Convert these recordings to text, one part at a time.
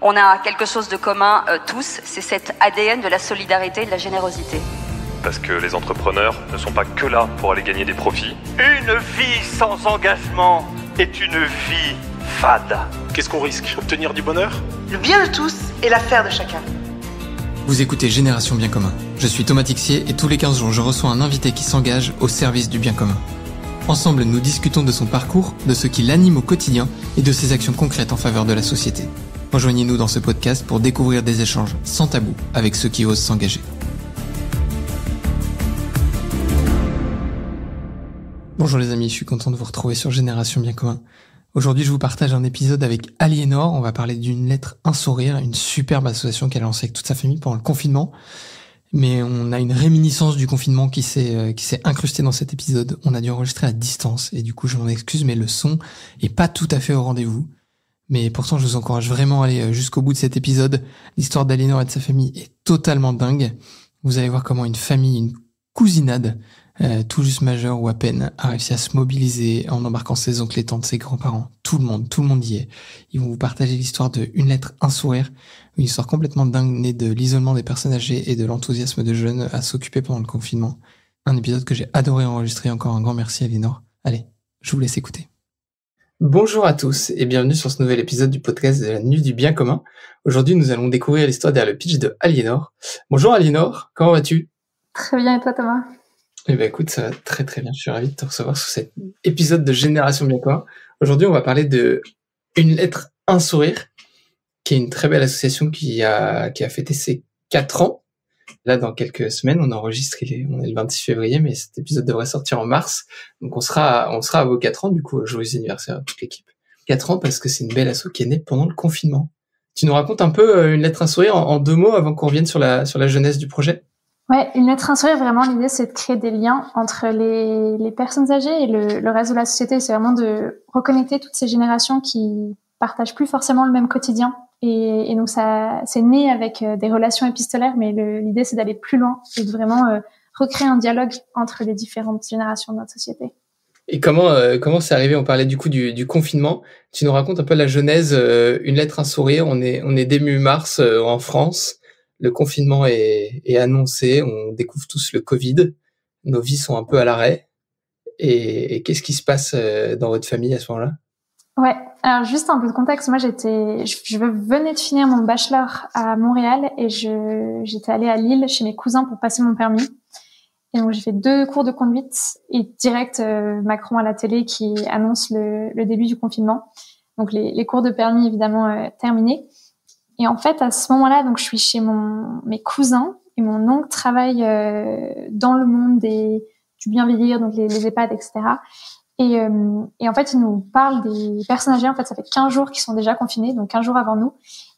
On a quelque chose de commun euh, tous, c'est cet ADN de la solidarité et de la générosité. Parce que les entrepreneurs ne sont pas que là pour aller gagner des profits. Une vie sans engagement est une vie fade. Qu'est-ce qu'on risque? Obtenir du bonheur? Le bien de tous et l'affaire de chacun. Vous écoutez Génération Bien Commun. Je suis Thomas Tixier et tous les 15 jours je reçois un invité qui s'engage au service du bien commun. Ensemble, nous discutons de son parcours, de ce qui l'anime au quotidien et de ses actions concrètes en faveur de la société. Rejoignez-nous dans ce podcast pour découvrir des échanges sans tabou avec ceux qui osent s'engager. Bonjour les amis, je suis content de vous retrouver sur Génération Bien Commun. Aujourd'hui, je vous partage un épisode avec Aliénor. On va parler d'une lettre, un sourire, une superbe association qu'elle a lancée avec toute sa famille pendant le confinement. Mais on a une réminiscence du confinement qui s'est euh, qui s'est incrustée dans cet épisode. On a dû enregistrer à distance et du coup, je m'en excuse, mais le son est pas tout à fait au rendez-vous. Mais pourtant, je vous encourage vraiment à aller euh, jusqu'au bout de cet épisode. L'histoire d'Aliénor et de sa famille est totalement dingue. Vous allez voir comment une famille, une cousinade, euh, tout juste majeure ou à peine, a réussi à se mobiliser en embarquant ses oncles et tantes, ses grands-parents. Tout le monde, tout le monde y est. Ils vont vous partager l'histoire de Une lettre, un sourire. Une histoire complètement dingue née de l'isolement des personnes âgées et de l'enthousiasme de jeunes à s'occuper pendant le confinement. Un épisode que j'ai adoré enregistrer. Encore un grand merci à. Allez, je vous laisse écouter. Bonjour à tous et bienvenue sur ce nouvel épisode du podcast de la Nuit du Bien Commun. Aujourd'hui, nous allons découvrir l'histoire derrière le pitch de Aliénor. Bonjour Aliénor, comment vas-tu? Très bien et toi Thomas? Eh ben écoute, ça va très très bien. Je suis ravi de te recevoir sur cet épisode de Génération Bien Commun. Aujourd'hui, on va parler de Une lettre, un sourire, qui est une très belle association qui a, qui a fêté ses quatre ans Là, dans quelques semaines, on enregistre, il est, on est le 26 février, mais cet épisode devrait sortir en mars. Donc, on sera, on sera à vos 4 ans, du coup, joyeux anniversaire à toute l'équipe. 4 ans parce que c'est une belle asso qui est née pendant le confinement. Tu nous racontes un peu euh, une lettre, un sourire en, deux mots avant qu'on revienne sur la, sur la jeunesse du projet? Ouais, une lettre, un sourire, vraiment, l'idée, c'est de créer des liens entre les, les personnes âgées et le, le reste de la société. C'est vraiment de reconnecter toutes ces générations qui partagent plus forcément le même quotidien et, et donc ça, c'est né avec euh, des relations épistolaires, mais l'idée c'est d'aller plus loin et de vraiment euh, recréer un dialogue entre les différentes générations de notre société. Et comment euh, comment c'est arrivé? On parlait du coup du, du, confinement. Tu nous racontes un peu la genèse. une lettre, un sourire. On est on est début mars en France. Le confinement est, est annoncé. On découvre tous le Covid. Nos vies sont un peu à l'arrêt. Et, et qu'est-ce qui se passe dans votre famille à ce moment-là? Ouais, alors juste un peu de contexte. Moi, j'étais, je, venais de finir mon bachelor à Montréal et je, j'étais allée à Lille chez mes cousins pour passer mon permis. Et donc j'ai fait deux cours de conduite et direct euh, Macron à la télé qui annonce le, le, début du confinement. Donc les, les cours de permis évidemment euh, terminés. Et en fait à ce moment-là, donc je suis chez mon mes cousins et mon oncle travaille euh, dans le monde des du bien vieillir, donc les, les EHPAD, etc. Et, euh, et, en fait, il nous parle des personnes âgées. En fait, ça fait 15 jours qu'ils sont déjà confinés, donc 15 jours avant nous.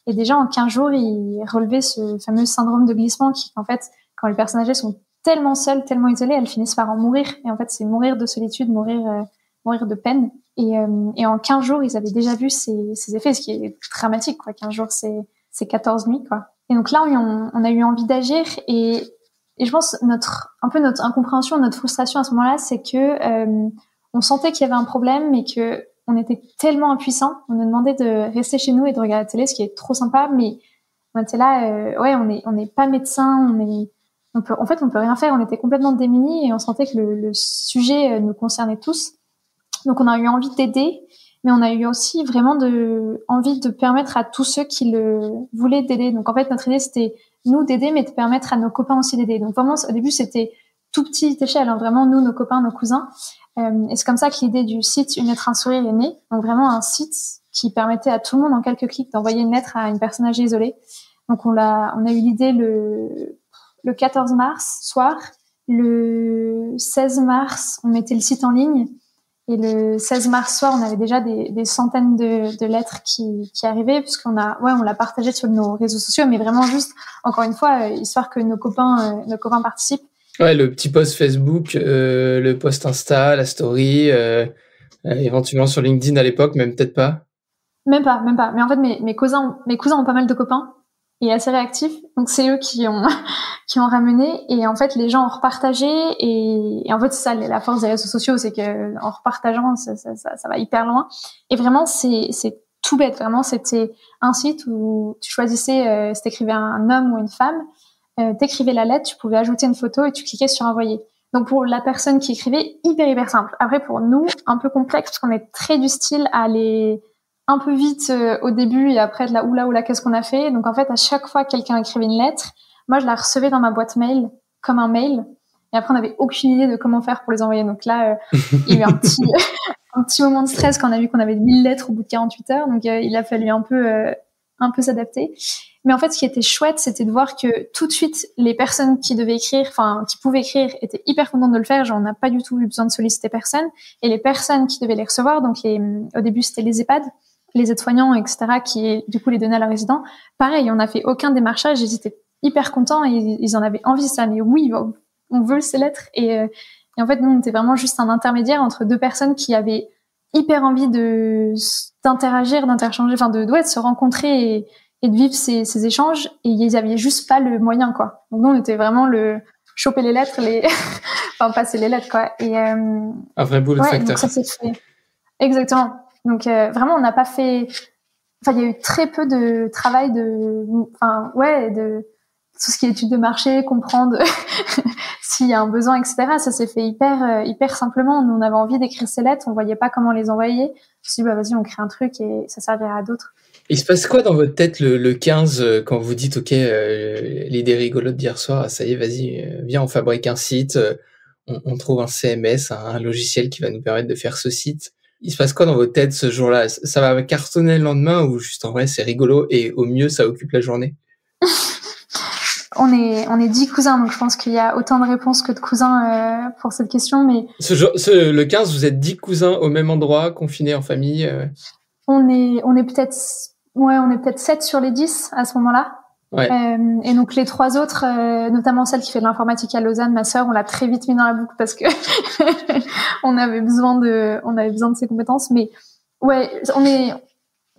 Et déjà, en 15 jours, il relevait ce fameux syndrome de glissement qui, en fait, quand les personnes âgées sont tellement seules, tellement isolées, elles finissent par en mourir. Et en fait, c'est mourir de solitude, mourir, euh, mourir de peine. Et, euh, et, en 15 jours, ils avaient déjà vu ces, ces, effets, ce qui est dramatique, quoi. 15 jours, c'est, c'est 14 nuits, quoi. Et donc là, on, on a eu envie d'agir et, et je pense notre, un peu notre incompréhension, notre frustration à ce moment-là, c'est que on sentait qu'il y avait un problème, mais que on était tellement impuissants. On nous demandait de rester chez nous et de regarder la télé, ce qui est trop sympa, mais on était là, euh, ouais, on est, on n'est pas médecin, on est, on peut, en fait, on peut rien faire. On était complètement démunis et on sentait que le, le sujet euh, nous concernait tous. Donc, on a eu envie d'aider, mais on a eu aussi vraiment de, envie de permettre à tous ceux qui le voulaient d'aider. Donc, en fait, notre idée, c'était nous d'aider, mais de permettre à nos copains aussi d'aider. Donc, vraiment, au début, c'était tout petite échelle, hein, vraiment nous, nos copains, nos cousins. Euh, et c'est comme ça que l'idée du site Une lettre, un sourire est née. Donc vraiment un site qui permettait à tout le monde en quelques clics d'envoyer une lettre à une personne âgée isolée. Donc on l'a, on a eu l'idée le, le 14 mars soir. Le 16 mars, on mettait le site en ligne. Et le 16 mars soir, on avait déjà des, des centaines de, de, lettres qui, qui arrivaient, puisqu'on a, ouais, on l'a partagé sur nos réseaux sociaux, mais vraiment juste, encore une fois, euh, histoire que nos copains, euh, nos copains participent. Ouais, le petit post Facebook, euh, le post Insta, la story, euh, euh, éventuellement sur LinkedIn à l'époque, même peut-être pas. Même pas, même pas. Mais en fait, mes, cousins, mes cousins ont pas mal de copains et assez réactifs, donc c'est eux qui ont qui ont ramené. Et en fait, les gens ont repartagé et, en fait, c'est ça la force des réseaux sociaux, c'est que en repartageant, ça, va hyper loin. Et vraiment, c'est c'est tout bête, vraiment, c'était un site où tu choisissais, euh, si t'écrivais un, homme ou une femme, euh, t'écrivais la lettre, tu pouvais ajouter une photo et tu cliquais sur envoyer. Donc pour la personne qui écrivait, hyper hyper simple. Après pour nous, un peu complexe parce qu'on est très du style à aller un peu vite euh, au début et après de la oula oula qu'est-ce qu'on a fait? Donc en fait à chaque fois que quelqu'un écrivait une lettre, moi je la recevais dans ma boîte mail comme un mail. Et après on n'avait aucune idée de comment faire pour les envoyer. Donc là euh, il y a eu un petit un petit moment de stress quand on a vu qu'on avait 1000 lettres au bout de 48 heures. Donc euh, il a fallu un peu un peu s'adapter. Mais en fait, ce qui était chouette, c'était de voir que tout de suite, les personnes qui devaient écrire, enfin, qui pouvaient écrire, étaient hyper contentes de le faire. Genre, on n'a pas du tout eu besoin de solliciter personne. Et les personnes qui devaient les recevoir, donc au début, c'était les EHPAD, les aides-soignants, etc., qui, du coup, les donnaient à leurs résidents. Pareil, on n'a fait aucun démarchage. Ils étaient hyper contents et ils en avaient envie, ça. Mais oui, on veut ces lettres. Et, euh, et en fait, nous, on était vraiment juste un intermédiaire entre deux personnes qui avaient hyper envie de d'interagir, d'interchanger, enfin de, de, de se rencontrer et, et de vivre ces, ces, échanges. Et ils avaient juste pas le moyen, quoi. Donc nous, on était vraiment le choper les lettres, les enfin passer les lettres, quoi. Et euh... un vrai boulot ouais, de donc ça fait. Exactement. Donc euh, vraiment, on n'a pas fait. Enfin, il y a eu très peu de travail de, enfin ouais, de tout ce qui est étude de marché, comprendre s'il y a un besoin, etc. Ça s'est fait hyper, euh, hyper simplement. Nous, on avait envie d'écrire ces lettres, on voyait pas comment les envoyer. Je me suis dit, bah, vas-y, on crée un truc et ça servira à d'autres. Il se passe quoi dans votre tête le, le 15 euh, quand vous dites, OK, euh, l'idée rigolote d'hier soir, ça y est, vas-y, euh, viens, on fabrique un site, on, on, trouve un CMS, un, un, logiciel qui va nous permettre de faire ce site. Il se passe quoi dans votre tête ce jour-là? Ça va cartonner le lendemain ou juste en vrai, c'est rigolo et au mieux, ça occupe la journée? On est on est dix cousins, donc je pense qu'il y a autant de réponses que de cousins euh, pour cette question. Mais ce, ce, le 15, vous êtes dix cousins au même endroit, confinés en famille. Euh... On est on est peut-être ouais on est peut-être sept sur les 10 à ce moment-là. Ouais. Euh, et donc les trois autres, euh, notamment celle qui fait de l'informatique à Lausanne, ma sœur, on l'a très vite mis dans la boucle parce que on avait besoin de on avait besoin de ses compétences. Mais ouais, on est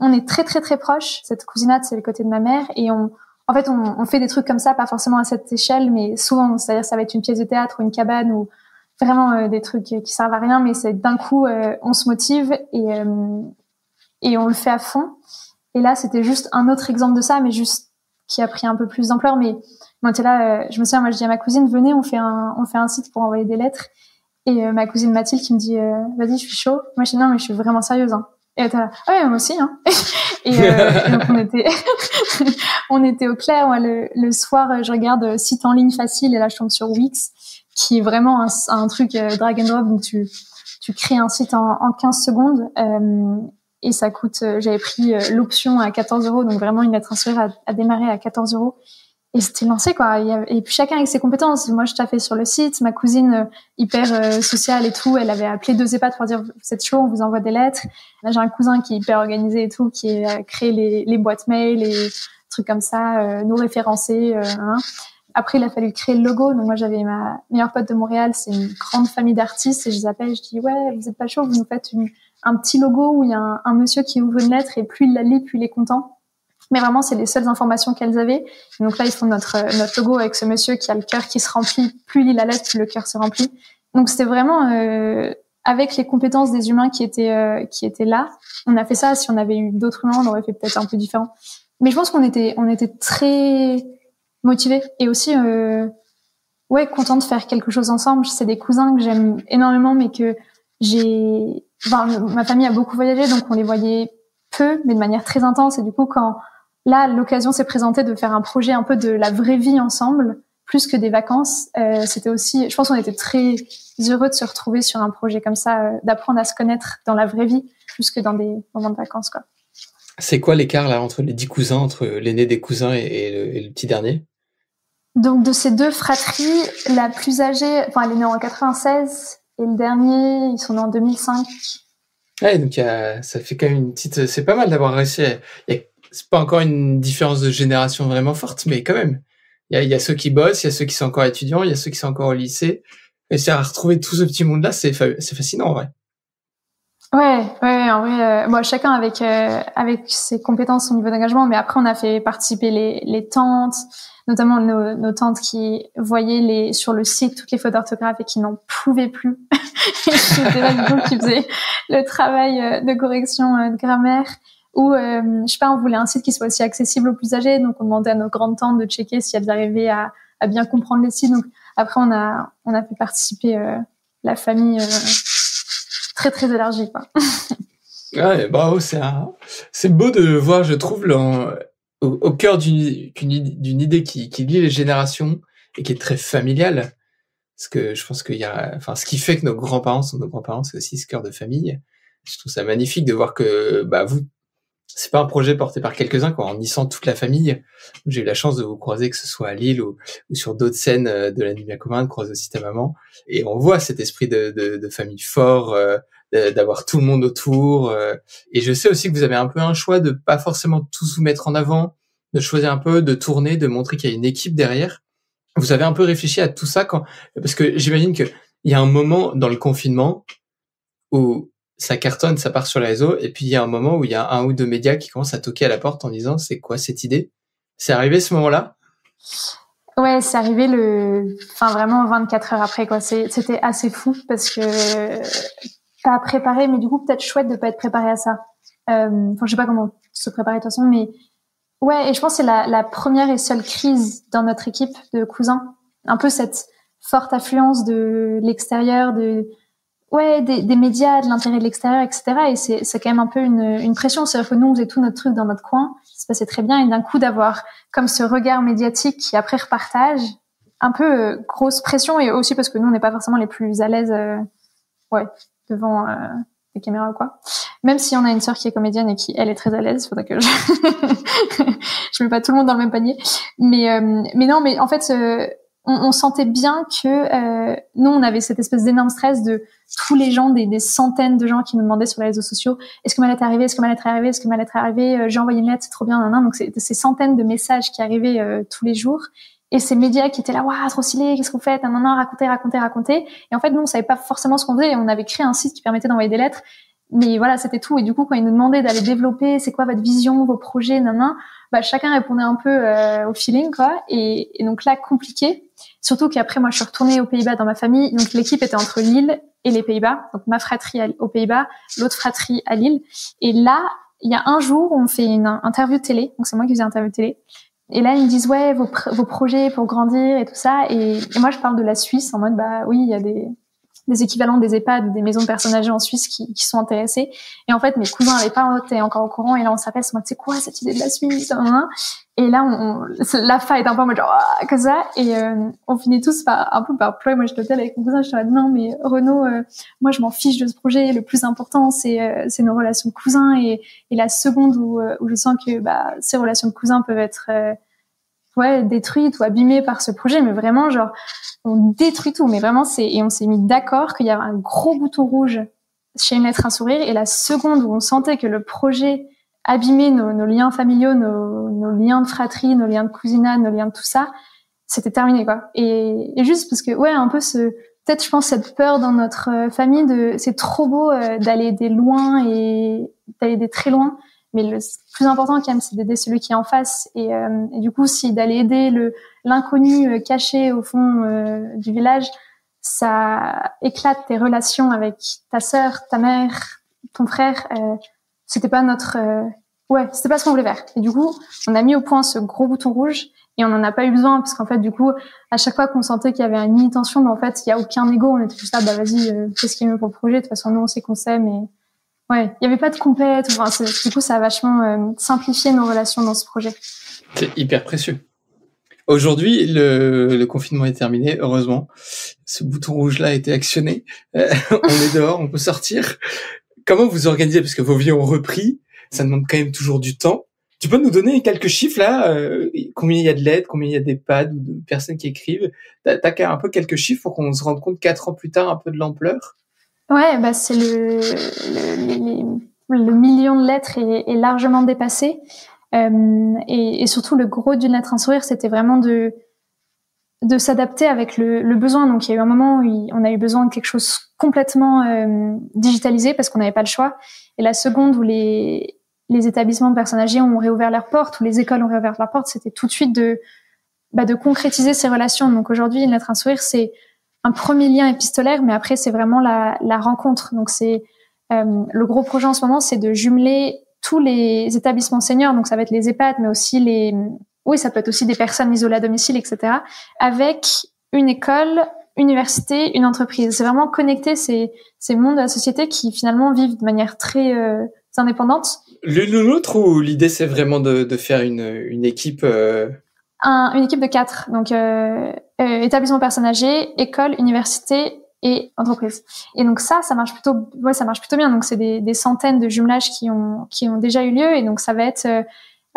on est très très très proches. Cette cousinade, c'est le côté de ma mère et on en fait, on, on, fait des trucs comme ça, pas forcément à cette échelle, mais souvent, c'est-à-dire ça va être une pièce de théâtre ou une cabane ou vraiment euh, des trucs qui servent à rien, mais c'est d'un coup, on se motive et, et on le fait à fond. Et là, c'était juste un autre exemple de ça, mais juste qui a pris un peu plus d'ampleur. Mais moi, là, je me souviens, moi, je dis à ma cousine, venez, on fait un, on fait un site pour envoyer des lettres. Et ma cousine Mathilde qui me dit, vas-y, je suis chaud. Moi, je dis non, mais je suis vraiment sérieuse. Hein. Et elle était là, ah ouais, moi aussi. Hein. et, euh, et donc on était, on était au clair. Moi, le, le, soir, je regarde site en ligne facile et là je tombe sur Wix, qui est vraiment un, un truc euh, drag and drop. Donc tu, tu crées un site en, en 15 secondes euh, et ça coûte. euh, J'avais pris euh, l'option à 14 euros, donc vraiment une lettre inspirée à, démarrer à 14 euros. Et c'était lancé quoi. Et puis chacun avec ses compétences. Moi je taffais sur le site. Ma cousine euh, hyper sociale et tout elle avait appelé deux EHPAD pour dire vous êtes chaud on vous envoie des lettres. J'ai un cousin qui est hyper organisé et tout qui a créé les, les boîtes mail et trucs comme ça nous référencer hein. après il a fallu créer le logo. Donc moi j'avais ma meilleure pote de Montréal. C'est une grande famille d'artistes et je les appelle. Je dis ouais vous êtes pas chaud vous nous faites une, un petit logo où il y a un, monsieur qui ouvre une lettre et plus il la lit plus il est content mais vraiment c'est les seules informations qu'elles avaient. Donc là ils font notre notre logo avec ce monsieur qui a le cœur qui se remplit. Plus il lit la lettre, plus le cœur se remplit. Donc c'était vraiment euh, avec les compétences des humains qui étaient euh, qui étaient là. On a fait ça. Si on avait eu d'autres humains, on aurait fait peut-être un peu différent. Mais je pense qu'on était on était très motivés et aussi euh, ouais content de faire quelque chose ensemble. C'est des cousins que j'aime énormément, mais que j'ai. Enfin, ma famille a beaucoup voyagé, donc on les voyait peu, mais de manière très intense. Et du coup, quand là, l'occasion s'est présentée de faire un projet un peu de la vraie vie ensemble, plus que des vacances. Euh, c'était aussi, je pense qu'on était très heureux de se retrouver sur un projet comme ça, euh, d'apprendre à se connaître dans la vraie vie, plus que dans des moments de vacances, quoi. C'est quoi l'écart là entre les dix cousins, entre l'aîné des cousins et, et, le, et, le, petit dernier? Donc de ces deux fratries, la plus âgée, enfin elle est née en 96 et le dernier, ils sont nés en 2005. Ouais, donc y a, ça fait quand même une petite. C'est pas mal d'avoir réussi. À, c'est pas encore une différence de génération vraiment forte, mais quand même. Il y a, y a, ceux qui bossent, il y a ceux qui sont encore étudiants, il y a ceux qui sont encore au lycée. Et c'est à retrouver tout ce petit monde-là, c'est fa fascinant en vrai. Ouais, ouais, en vrai, euh, moi chacun avec euh, avec ses compétences, son niveau d'engagement, mais après on a fait participer les les tantes, notamment nos, nos tantes qui voyaient les sur le site toutes les fautes d'orthographe et qui n'en pouvaient plus. C'était là qui faisait le travail de correction de grammaire. Ou euh, je sais pas, on voulait un site qui soit aussi accessible aux plus âgés, donc on demandait à nos grandes tantes de checker si elles arrivaient à, à bien comprendre les sites. Donc après, on a on a fait participer euh, la famille euh, très très élargie. Quoi. ouais, c'est c'est beau de voir, je trouve, au, au, cœur d'une d'une idée qui, qui lie les générations et qui est très familiale. Parce que je pense qu'il y a, enfin, ce qui fait que nos grands-parents sont nos grands-parents, c'est aussi ce cœur de famille. Je trouve ça magnifique de voir que, bah, vous, c'est pas un projet porté par quelques-uns, quoi, en unissant toute la famille. J'ai eu la chance de vous croiser, que ce soit à Lille ou, sur d'autres scènes euh, de la nuit à commun, de croiser aussi ta maman. Et on voit cet esprit de, de, de famille fort, euh, d'avoir tout le monde autour. Euh. et je sais aussi que vous avez un peu un choix de pas forcément tous vous mettre en avant, de choisir un peu, de tourner, de montrer qu'il y a une équipe derrière. Vous avez un peu réfléchi à tout ça quand, parce que j'imagine que il y a un moment dans le confinement où ça cartonne, ça part sur les réseaux, et puis il y a un moment où il y a un ou deux médias qui commencent à toquer à la porte en disant c'est quoi cette idée? C'est arrivé ce moment-là? Ouais, c'est arrivé le, enfin vraiment 24 heures après quoi. C'était assez fou parce que pas préparé, mais du coup peut-être chouette de pas être préparé à ça. Euh, enfin, je sais pas comment se préparer de toute façon, mais ouais. Et je pense que c'est la, la première et seule crise dans notre équipe de cousins. Un peu cette forte affluence de l'extérieur, de ouais, des, des, médias, de l'intérêt de l'extérieur, etc. Et c'est, c'est quand même un peu une, une pression. C'est-à-dire que nous, on faisait tout notre truc dans notre coin, ça se passait très bien, et d'un coup d'avoir comme ce regard médiatique qui après repartage, un peu euh, grosse pression, et aussi parce que nous, on n'est pas forcément les plus à l'aise, euh, ouais, devant euh, les caméras ou quoi. Même si on a une sœur qui est comédienne et qui, elle, est très à l'aise, faudrait que je, je mets pas tout le monde dans le même panier. Mais, euh, mais non, mais en fait, on, on, sentait bien que euh, nous, on avait cette espèce d'énorme stress de tous les gens, des, des, centaines de gens qui nous demandaient sur les réseaux sociaux est-ce que ma lettre est arrivée, est-ce que ma lettre est arrivée, est-ce que ma lettre est arrivée, euh, j'ai envoyé une lettre, c'est trop bien, nan, nan. donc c'est ces centaines de messages qui arrivaient euh, tous les jours et ces médias qui étaient là waouh trop stylé, qu'est-ce qu'on fait, nan, nan, racontez, racontez, racontez. Et en fait, nous, on savait pas forcément ce qu'on faisait. On avait créé un site qui permettait d'envoyer des lettres, mais voilà, c'était tout. Et du coup, quand ils nous demandaient d'aller développer, c'est quoi votre vision, vos projets, nan, bah, chacun répondait un peu euh, au feeling, quoi. Et, et donc là, compliqué. Surtout qu'après, moi, je suis retournée aux Pays-Bas dans ma famille. Donc l'équipe était entre Lille et les Pays-Bas. Donc ma fratrie aux Pays-Bas, l'autre fratrie à Lille. Et là, il y a un jour, on fait une interview télé. Donc c'est moi qui faisais interview télé. Et là, ils me disent ouais, vos, vos projets pour grandir et tout ça. Et, et, moi, je parle de la Suisse en mode bah oui, il y a des des équivalents des EHPAD des maisons de personnes âgées en Suisse qui, qui sont intéressés. Et en fait, mes cousins n'avaient pas été encore au courant. Et là, on s'appelle, moi, tu sais quoi, cette idée de la Suisse Et là, on, la est un peu en mode genre, ah, comme ça. Et euh, on finit tous par, un peu par pleurer. Moi, je l'hôtel avec mon cousin. Je suis non, mais Renaud, euh, moi, je m'en fiche de ce projet. Le plus important, c'est euh, c'est nos relations de cousins. Et, et la seconde où, où je sens que bah, ces relations de cousins peuvent être ouais, détruites ou abîmées par ce projet, mais vraiment, genre, on détruit tout. Mais vraiment, c'est et on s'est mis d'accord qu'il y avait un gros bouton rouge chez une lettre un sourire. Et la seconde où on sentait que le projet abîmait nos, liens familiaux, nos, liens de fratrie, nos liens de cousinat, nos liens de tout ça, c'était terminé quoi. Et, juste parce que ouais, un peu ce peut-être je pense cette peur dans notre famille de c'est trop beau euh, d'aller des loin et d'aller des très loin mais le plus important quand même, c'est d'aider celui qui est en face. Et, euh, du coup, si d'aller aider le l'inconnu euh, caché au fond euh, du village, ça éclate tes relations avec ta sœur, ta mère, ton frère. Euh, c'était pas notre, ouais, c'était pas ce qu'on voulait faire. Et du coup, on a mis au point ce gros bouton rouge. Et on n'en a pas eu besoin parce qu'en fait, du coup, à chaque fois qu'on sentait qu'il y avait une mini tension, mais en fait, il y a aucun ego. On était juste là, bah vas-y, euh, fais ce qui est mieux pour le projet. De toute façon, nous, on sait qu'on sait, mais Ouais, il n'y avait pas de compète. Du coup, ça a vachement euh, simplifié nos relations dans ce projet. C'est hyper précieux. Aujourd'hui, le, confinement est terminé, heureusement. Ce bouton rouge-là a été actionné. Euh, on est dehors, on peut sortir. Comment vous organisez? Parce que vos vies ont repris. Ça demande quand même toujours du temps. Tu peux nous donner quelques chiffres là euh, Combien il y a de lettres Combien il y a d'EHPAD ou de personnes qui écrivent? T'as as un peu quelques chiffres pour qu'on se rende compte quatre ans plus tard un peu de l'ampleur? Ouais, bah c'est le, le, le, million de lettres est, est largement dépassé. Euh, et, et, surtout, le gros d'une lettre un sourire, c'était vraiment de de s'adapter avec le, le, besoin. Donc, il y a eu un moment où on a eu besoin de quelque chose complètement euh, digitalisé parce qu'on n'avait pas le choix. Et la seconde où les, les établissements de personnes âgées ont réouvert leurs portes, où les écoles ont réouvert leurs portes, c'était tout de suite de, bah, de concrétiser ces relations. Donc, aujourd'hui, une lettre un sourire, c'est un premier lien épistolaire, mais après c'est vraiment la, la, rencontre. Donc c'est euh, le gros projet en ce moment, c'est de jumeler tous les établissements seniors, donc ça va être les EHPAD, mais aussi les, oui, ça peut être aussi des personnes isolées à domicile, etc., avec une école, université, une entreprise. C'est vraiment connecter ces, ces mondes de la société qui finalement vivent de manière très euh, indépendante. L'une ou l'autre, ou l'idée c'est vraiment de, de, faire une, une équipe euh... Un, Une équipe de quatre. Donc, euh, euh, établissement personnes âgées, école, université et entreprise. Et donc ça, ça marche plutôt, ouais, ça marche plutôt bien. Donc c'est des, des, centaines de jumelages qui ont qui ont déjà eu lieu. Et donc ça va être euh,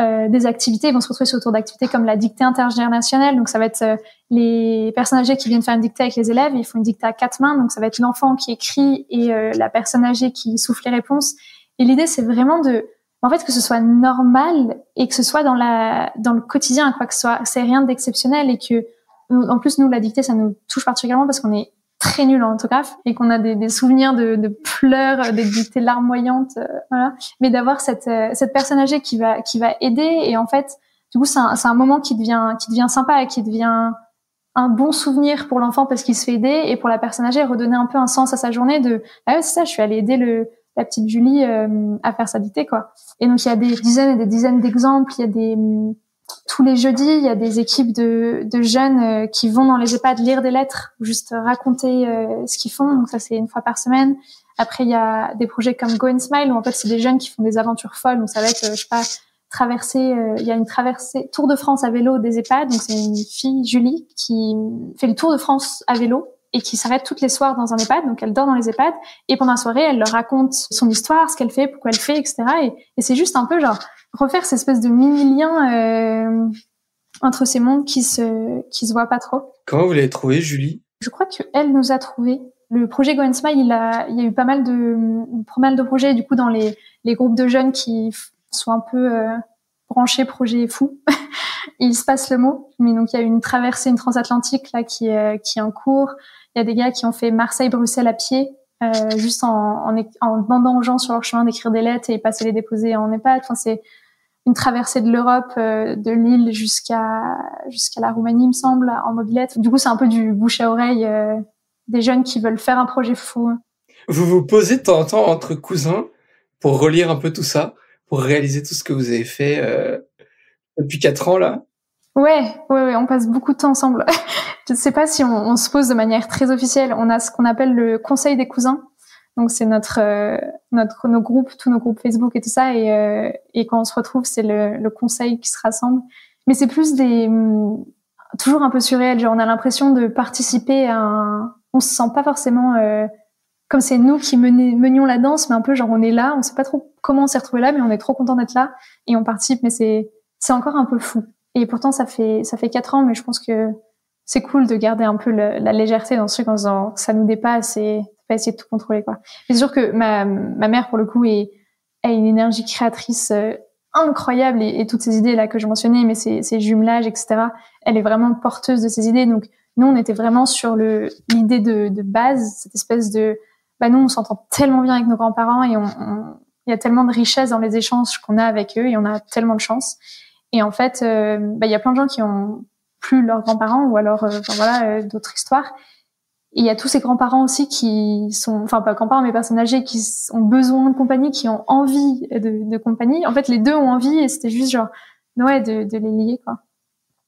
euh, des activités, ils vont se retrouver autour d'activités comme la dictée intergénérationnelle. Donc ça va être euh, les personnes âgées qui viennent faire une dictée avec les élèves, ils font une dictée à quatre mains. Donc ça va être l'enfant qui écrit et euh, la personne âgée qui souffle les réponses. Et l'idée c'est vraiment de en fait que ce soit normal et que ce soit dans la dans le quotidien quoi que ce soit c'est rien d'exceptionnel et que en plus nous la dictée ça nous touche particulièrement parce qu'on est très nul en orthographe et qu'on a des, des souvenirs de, de, pleurs, des dictées larmoyantes, euh, voilà. Mais d'avoir cette euh, cette personne âgée qui va qui va aider et en fait, du coup, c'est un, un moment qui devient qui devient sympa et qui devient un bon souvenir pour l'enfant parce qu'il se fait aider et pour la personne âgée redonner un peu un sens à sa journée de ah ouais c'est ça je suis allée aider le la petite Julie euh, à faire sa dictée quoi et donc il y a des dizaines et des dizaines d'exemples il y a des tous les jeudis, il y a des équipes de, de jeunes euh, qui vont dans les EHPAD lire des lettres, juste raconter euh, ce qu'ils font. Donc ça, c'est une fois par semaine. Après, il y a des projets comme Go and Smile où en fait, c'est des jeunes qui font des aventures folles. Donc ça va être, euh, je sais pas, traverser. il y a une traversée Tour de France à vélo des EHPAD. Donc c'est une fille, Julie, qui fait le Tour de France à vélo et qui s'arrête toutes les soirs dans un EHPAD. Donc elle dort dans les EHPAD et pendant la soirée, elle leur raconte son histoire, ce qu'elle fait, pourquoi elle fait, etc. Et, et c'est juste un peu genre refaire cette espèce de mini lien euh, entre ces mondes qui se qui se voient pas trop. Comment vous l'avez trouvé, Julie? Je crois que elle nous a trouvé. Le projet Go and Smile, il a il y a eu pas mal de pas mal de projets du coup dans les les groupes de jeunes qui sont un peu euh, branchés projet fou. il se passe le mot, mais donc il y a une traversée une transatlantique là qui est qui est en cours. Il y a des gars qui ont fait Marseille-Bruxelles à pied euh, juste en, en, demandant aux gens sur leur chemin d'écrire des lettres et passer les déposer en EHPAD. Enfin, c'est une traversée de l'Europe, euh, de l'île jusqu'à jusqu'à la Roumanie, il me semble, en mobilette. Du coup, c'est un peu du bouche à oreille euh, des jeunes qui veulent faire un projet fou. Vous vous posez de temps en temps entre cousins pour relire un peu tout ça, pour réaliser tout ce que vous avez fait depuis quatre ans là? Ouais, ouais, ouais, on passe beaucoup de temps ensemble. Je ne sais pas si on, on, se pose de manière très officielle. On a ce qu'on appelle le Conseil des cousins. Donc c'est notre euh, notre nos groupes, tous nos groupes Facebook et tout ça. Et, euh, et quand on se retrouve, c'est le, le, conseil qui se rassemble. Mais c'est plus des hum, toujours un peu surréel. Genre on a l'impression de participer à un. On se sent pas forcément euh, comme c'est nous qui menions la danse, mais un peu genre on est là. On sait pas trop comment on s'est retrouvé là, mais on est trop content d'être là et on participe. Mais c'est c'est encore un peu fou. Et pourtant ça fait ça fait quatre ans, mais je pense que c'est cool de garder un peu la légèreté dans ce truc en se disant ça nous dépasse et pas essayer de tout contrôler quoi. C'est sûr que ma, ma mère pour le coup est, a une énergie créatrice euh, incroyable et, et, toutes ces idées là que je mentionnais, mais ces, ces jumelages etc. Elle est vraiment porteuse de ces idées. Donc nous on était vraiment sur le l'idée de, de base, cette espèce de bah nous on s'entend tellement bien avec nos grands-parents et on, il y a tellement de richesse dans les échanges qu'on a avec eux et on a tellement de chance. Et en fait, euh, bah, il y a plein de gens qui ont plus leurs grands-parents ou alors euh, enfin, voilà euh, d'autres histoires et il y a tous ces grands-parents aussi qui sont, enfin pas grands-parents mais personnes âgées qui ont besoin de compagnie, qui ont envie de, de compagnie. En fait, les deux ont envie et c'était juste genre, ouais, de, de les lier quoi.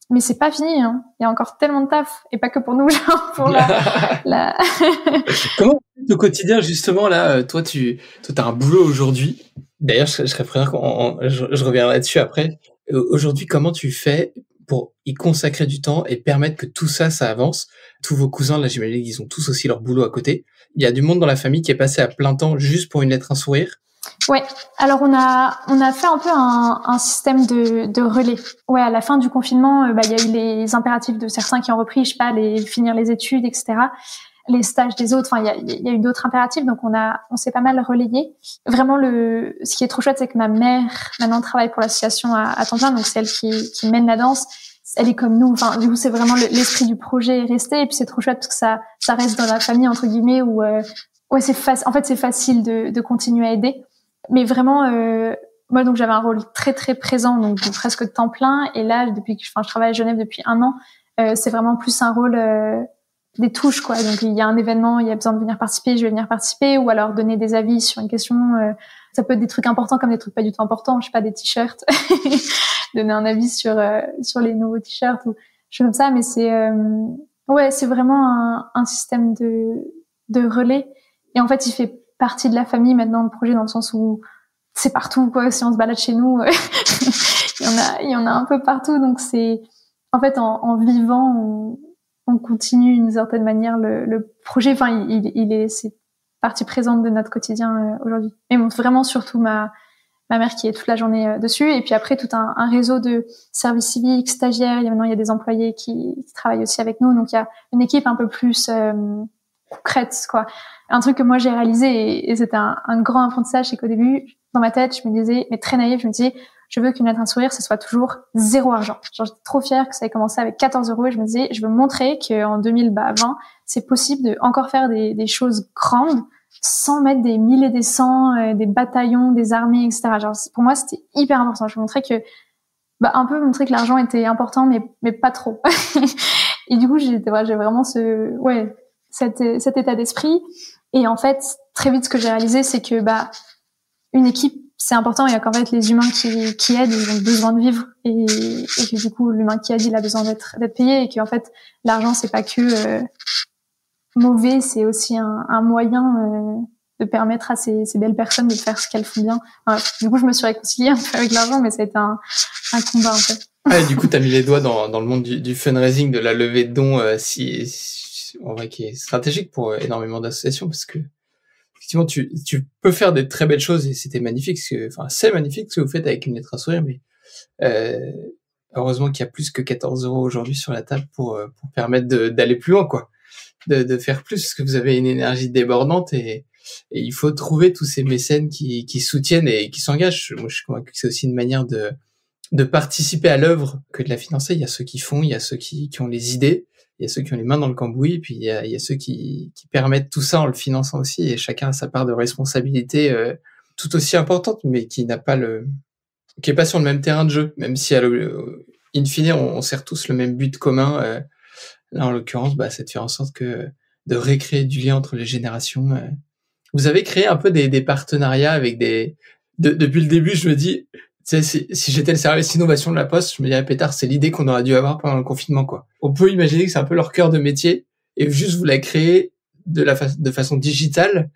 Mais c'est pas fini, hein. Il y a encore tellement de taf et pas que pour nous, genre pour la. la... Comment au quotidien justement là, toi tu, toi t'as un boulot aujourd'hui. D'ailleurs, je, je serais prêt, je, je reviendrai dessus après. Euh, aujourd'hui, comment tu fais pour y consacrer du temps et permettre que tout ça, ça avance? Tous vos cousins, là, j'imagine qu'ils ont tous aussi leur boulot à côté. Il y a du monde dans la famille qui est passé à plein temps juste pour une lettre, un sourire? Ouais. Alors on a on a fait un peu un, un système de, de relais. Ouais, à la fin du confinement, euh, bah il y a eu les impératifs de certains qui ont repris, je sais pas, les finir les études, etc. Les stages des autres. Enfin, il y a, y a eu d'autres impératifs, donc on a on s'est pas mal relayé. Vraiment le ce qui est trop chouette, c'est que ma mère maintenant travaille pour l'association à, à donc c'est elle qui qui mène la danse elle est comme nous. Enfin, du coup, c'est vraiment l'esprit du projet est resté. Et puis c'est trop chouette parce que ça, ça reste dans la famille entre guillemets où, euh, ouais, c'est. En fait, c'est facile de, de continuer à aider. Mais vraiment, euh, moi, donc j'avais un rôle très très présent, donc presque temps plein. Et là, depuis que, enfin, je travaille à Genève depuis un an, euh, c'est vraiment plus un rôle euh, des touches quoi. Donc il y a un événement, il y a besoin de venir participer, je vais venir participer, ou alors donner des avis sur une question. Euh, ça peut être des trucs importants comme des trucs pas du tout importants. Je sais pas des t-shirts, donner un avis sur euh, sur les nouveaux t-shirts ou choses comme ça. Mais c'est euh, ouais, c'est vraiment un, un, système de de relais. Et en fait, il fait partie de la famille maintenant le projet dans le sens où c'est partout quoi. Si on se balade chez nous, il y en a il y en a un peu partout. Donc c'est en fait en, en vivant on continue d'une certaine manière le, le projet. Enfin, il, il est c'est partie présente de notre quotidien euh, aujourd'hui. Mais bon, vraiment surtout ma ma mère qui est toute la journée euh, dessus, et puis après tout un, un, réseau de services civiques, stagiaires. Il y a maintenant il y a des employés qui, qui, travaillent aussi avec nous, donc il y a une équipe un peu plus euh, concrète, quoi. Un truc que moi j'ai réalisé et, et c'était un, un, grand apprentissage, c'est qu'au début, dans ma tête, je me disais, mais très naïf, je me disais, je veux qu'une lettre un sourire, ce soit toujours zéro argent. J'étais trop fière que ça ait commencé avec 14 euros et je me disais, je veux montrer qu'en 2020, c'est possible de encore faire des, des, choses grandes sans mettre des milliers, des cents, euh, des bataillons, des armées, etc. Genre, pour moi, c'était hyper important. Je montrais que, bah, un peu montrer que l'argent était important, mais, mais pas trop. et du coup, j'ai j'ai vraiment ce, ouais, cet, cet état d'esprit. Et en fait, très vite, ce que j'ai réalisé, c'est que, bah, une équipe c'est important. Il y a qu'en fait les humains qui, qui aident, ils ont besoin de vivre et, et que du coup l'humain qui aide, il a besoin d'être d'être payé et qu'en fait l'argent c'est pas que euh, mauvais, c'est aussi un, un moyen euh, de permettre à ces, ces, belles personnes de faire ce qu'elles font bien. du coup, je me suis réconciliée un peu avec l'argent, mais ça a été un, un combat un peu. Ah, du coup, tu as mis les doigts dans, dans le monde du, du, fundraising, de la levée de dons, euh, si, si, en vrai, qui est stratégique pour énormément d'associations, parce que effectivement, tu, tu peux faire des très belles choses et c'était magnifique. Ce enfin, c'est magnifique ce que vous faites avec une lettre à sourire, mais euh, heureusement qu'il y a plus que 14 euros aujourd'hui sur la table pour, euh, pour permettre d'aller plus loin, quoi, de, de faire plus, parce que vous avez une énergie débordante et, et il faut trouver tous ces mécènes qui, qui soutiennent et qui s'engagent. Moi, je suis convaincu que c'est aussi une manière de, de participer à l'œuvre que de la financer. Il y a ceux qui font, il y a ceux qui, qui ont les idées, il y a ceux qui ont les mains dans le cambouis, puis il y a, il y a ceux qui, qui, permettent tout ça en le finançant aussi, et chacun a sa part de responsabilité euh, tout aussi importante, mais qui n'a pas le, qui est pas sur le même terrain de jeu, même si à le, in fine on, on, sert tous le même but commun. Euh, là, en l'occurrence, bah, c'est de faire en sorte que de récréer du lien entre les générations. Euh. Vous avez créé un peu des, des partenariats avec des. De, depuis le début, je me dis, si, j'étais le service innovation de la Poste, je me dirais, Pétard, c'est l'idée qu'on aurait dû avoir pendant le confinement, quoi. On peut imaginer que c'est un peu leur cœur de métier et juste vous la créer de la de façon digitale.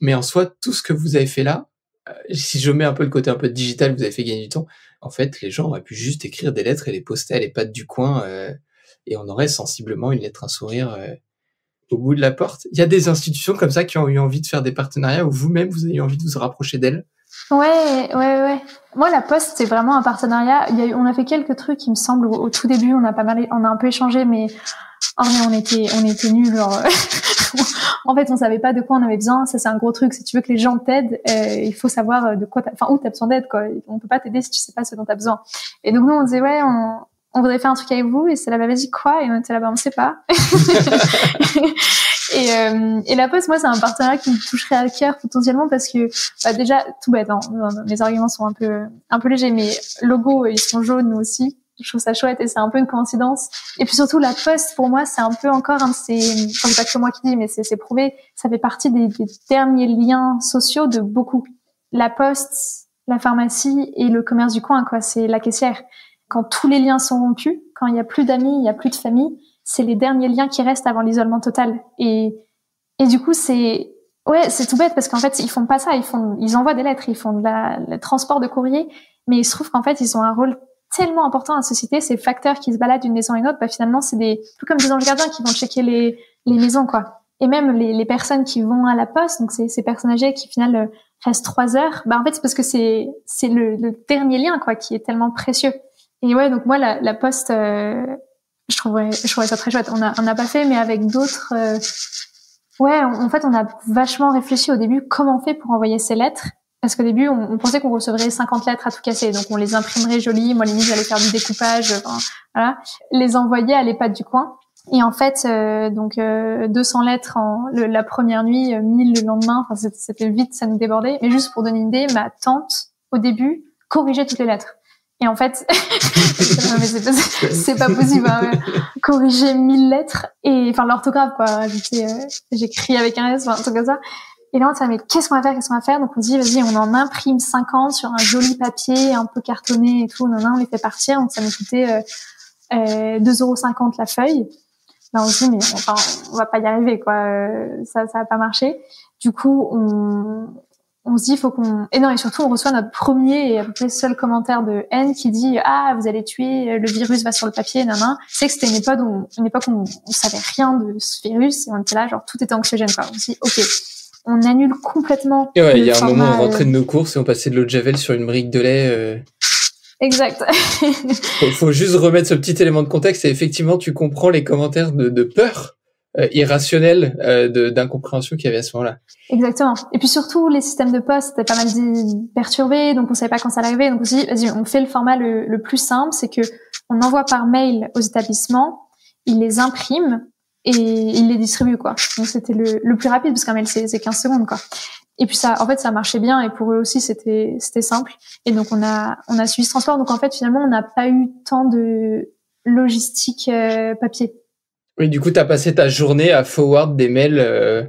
Mais en soi, tout ce que vous avez fait là, euh, si je mets un peu le côté un peu digital, vous avez fait gagner du temps. En fait, les gens auraient pu juste écrire des lettres et les poster à les pattes du coin euh, et on aurait sensiblement une lettre, un sourire euh, au bout de la porte. Il y a des institutions comme ça qui ont eu envie de faire des partenariats ou vous-même vous avez eu envie de vous rapprocher d'elles. Ouais, ouais, ouais. Moi, la Poste, c'est vraiment un partenariat. Il y a, on a fait quelques trucs, il me semble, au, tout début, on a pas mal, on a un peu échangé, mais oh, mais on était, on était nuls. Genre, en fait, on savait pas de quoi on avait besoin. Ça, c'est un gros truc. Si tu veux que les gens t'aident, euh, il faut savoir de quoi, enfin, où t'as besoin d'aide, quoi. On peut pas t'aider si tu sais pas ce dont t'as besoin. Et donc nous, on disait ouais, on, on voudrait faire un truc avec vous. Et c'est là, bah, vas-y quoi? Et on était là-bas, on sait pas. Et, euh, et la Poste, moi, c'est un partenariat qui me toucherait à cœur potentiellement parce que bah, déjà, tout bête, hein, mes arguments sont un peu un peu légers, mais logo, ils sont jaunes nous aussi. Je trouve ça chouette et c'est un peu une coïncidence. Et puis surtout, la Poste, pour moi, c'est un peu encore un de ces, enfin, c'est pas que moi qui dis, mais c'est prouvé, ça fait partie des, des derniers liens sociaux de beaucoup. La Poste, la pharmacie et le commerce du coin, quoi. C'est la caissière. Quand tous les liens sont rompus, quand il y a plus d'amis, il y a plus de famille, c'est les derniers liens qui restent avant l'isolement total. Et, et du coup, c'est ouais, c'est tout bête parce qu'en fait, ils font pas ça. Ils font, ils envoient des lettres, ils font de la, le transport de courrier, mais il se trouve qu'en fait, ils ont un rôle tellement important dans la société. Ces facteurs qui se baladent d'une maison à une autre, bah, finalement, c'est des tout comme des anges gardiens qui vont checker les, les maisons, quoi. Et même les, les personnes qui vont à la poste, donc ces, ces personnes âgées qui, au final, euh, restent trois heures, bah, en fait, c'est parce que c'est, c'est le, le, dernier lien, quoi, qui est tellement précieux. Et ouais, donc moi, la, la poste, euh, je trouverais, je trouverais ça très chouette. On a, on n'a pas fait, mais avec d'autres. Euh... Ouais, en fait, on a vachement réfléchi au début comment on fait pour envoyer ces lettres. Parce qu'au début, on, pensait qu'on recevrait 50 lettres à tout casser, donc on les imprimerait jolies. Moi, limite, j'allais faire du découpage, enfin, voilà, les envoyer à l'EHPAD du coin. Et en fait, euh, donc euh, 200 lettres en la première nuit, 1000 le lendemain. Enfin, c'était vite, ça nous débordait. Mais juste pour donner une idée, ma tante, au début, corrigeait toutes les lettres. Et en fait, c'est pas, possible. Hein. Corriger 1000 lettres et enfin l'orthographe quoi. Euh, j'écris avec un S, enfin un truc comme ça. Et là on s'est dit mais qu'est-ce qu'on va faire, qu'est-ce qu'on va faire? Donc on dit vas-y, on en imprime 50 sur un joli papier un peu cartonné et tout. Non, non, on les fait partir. Donc ça nous coûtait euh, euh, 2,50€ la feuille. Là on se dit mais enfin on va pas y arriver quoi. Euh, ça ça va pas marcher. Du coup on on se dit faut qu'on et non et surtout on reçoit notre premier et à peu près seul commentaire de N qui dit ah vous allez tuer le virus va sur le papier non c'est que c'était une époque où une époque où on, savait rien de ce virus et on était là genre tout était anxiogène quoi. On se dit ok on annule complètement et ouais il y a un moment on rentrait de nos courses et on passait de l'eau de javel sur une brique de lait euh... Exact. faut, faut juste remettre ce petit élément de contexte et effectivement tu comprends les commentaires de, de peur. euh, irrationnel euh, d'incompréhension qu'il y avait à ce moment-là. Exactement. Et puis surtout, les systèmes de poste étaient pas mal perturbés, donc on savait pas quand ça allait. Donc on s'est dit, vas-y, on fait le format le, le plus simple, c'est que on envoie par mail aux établissements, ils les impriment et ils les distribuent quoi. Donc c'était le, le plus rapide parce qu'un mail c'est 15 secondes quoi. Et puis ça, en fait, ça marchait bien et pour eux aussi c'était c'était simple. Et donc on a on a suivi ce transport. Donc en fait finalement on n'a pas eu tant de logistique euh, papier. Oui, du coup, tu as passé ta journée à forward des mails euh,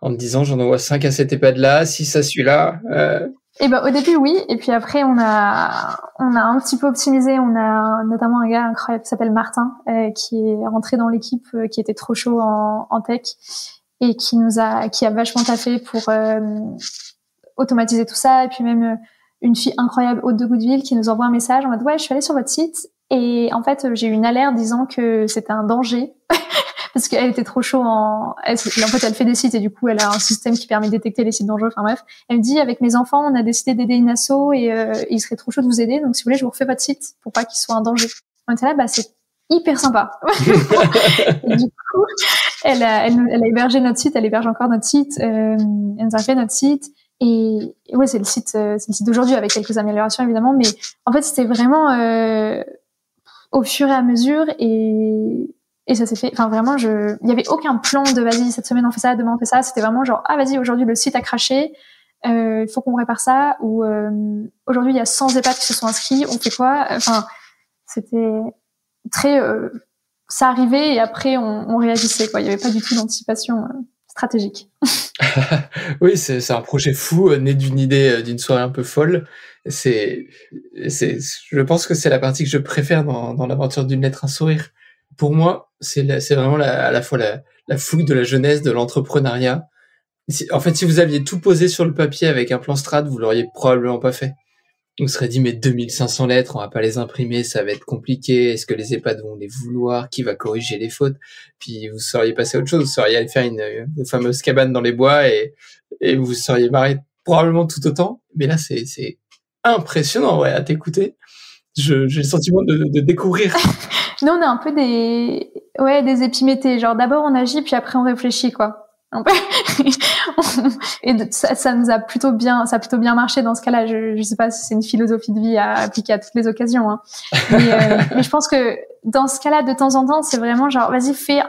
en te disant j'en envoie 5 à cet EHPAD-là, 6 à celui-là. Euh... Et ben, au début, oui. Et puis après, on a, on a un petit peu optimisé. On a notamment un gars incroyable qui s'appelle Martin, euh, qui est rentré dans l'équipe, euh, qui était trop chaud en, en, tech et qui nous a, qui a vachement taffé pour euh, automatiser tout ça. Et puis même une fille incroyable, Haute de Goodville, qui nous envoie un message en mode ouais, je suis allée sur votre site et en fait, j'ai eu une alerte disant que c'était un danger parce qu'elle était trop chaud en. Elle, en fait, elle fait des sites et du coup, elle a un système qui permet de détecter les sites dangereux. Enfin bref, elle me dit avec mes enfants, on a décidé d'aider une asso et euh, il serait trop chaud de vous aider. Donc si vous voulez, je vous refais votre site pour pas qu'il soit un danger. On était là, bah c'est hyper sympa. du coup, elle a, elle, elle, a hébergé notre site, elle héberge encore notre site, euh, elle nous a fait notre site. Et, et ouais, c'est le site, euh, c'est le site d'aujourd'hui avec quelques améliorations évidemment, mais en fait, c'était vraiment euh, au fur et à mesure et et ça s'est fait. Enfin vraiment je il y avait aucun plan de vas-y cette semaine on fait ça demain on fait ça. C'était vraiment genre ah vas-y aujourd'hui le site a craché euh, il faut qu'on répare ça. Ou euh, aujourd'hui il y a 100 EHPAD qui se sont inscrits on fait quoi? Enfin c'était très euh, ça arrivait et après on, on, réagissait quoi. Il y avait pas du tout d'anticipation euh, stratégique oui c'est un projet fou né d'une idée d'une soirée un peu folle c'est, je pense que c'est la partie que je préfère dans, dans l'aventure d'une lettre, un sourire. Pour moi, c'est, c'est vraiment à la fois la, la fougue de la jeunesse, de l'entrepreneuriat. En fait, si vous aviez tout posé sur le papier avec un plan strat, vous l'auriez probablement pas fait. On serait dit, mais 2500 lettres, on va pas les imprimer, ça va être compliqué. Est-ce que les EHPAD vont les vouloir? Qui va corriger les fautes? Puis vous seriez passé à autre chose. Vous seriez allé faire une, fameuse cabane dans les bois et, et vous seriez marré probablement tout autant. Mais là, c'est, impressionnant ouais, à t'écouter. J'ai le sentiment de, découvrir. Nous, on est un peu des, ouais, des épimétés. Genre, d'abord, on agit, puis après, on réfléchit, quoi. et ça, ça, nous a plutôt bien, ça a plutôt bien marché dans ce cas-là. Je, je sais pas si c'est une philosophie de vie à appliquer à toutes les occasions, hein. mais, euh, mais, je pense que dans ce cas-là, de temps en temps, c'est vraiment genre, vas-y, fais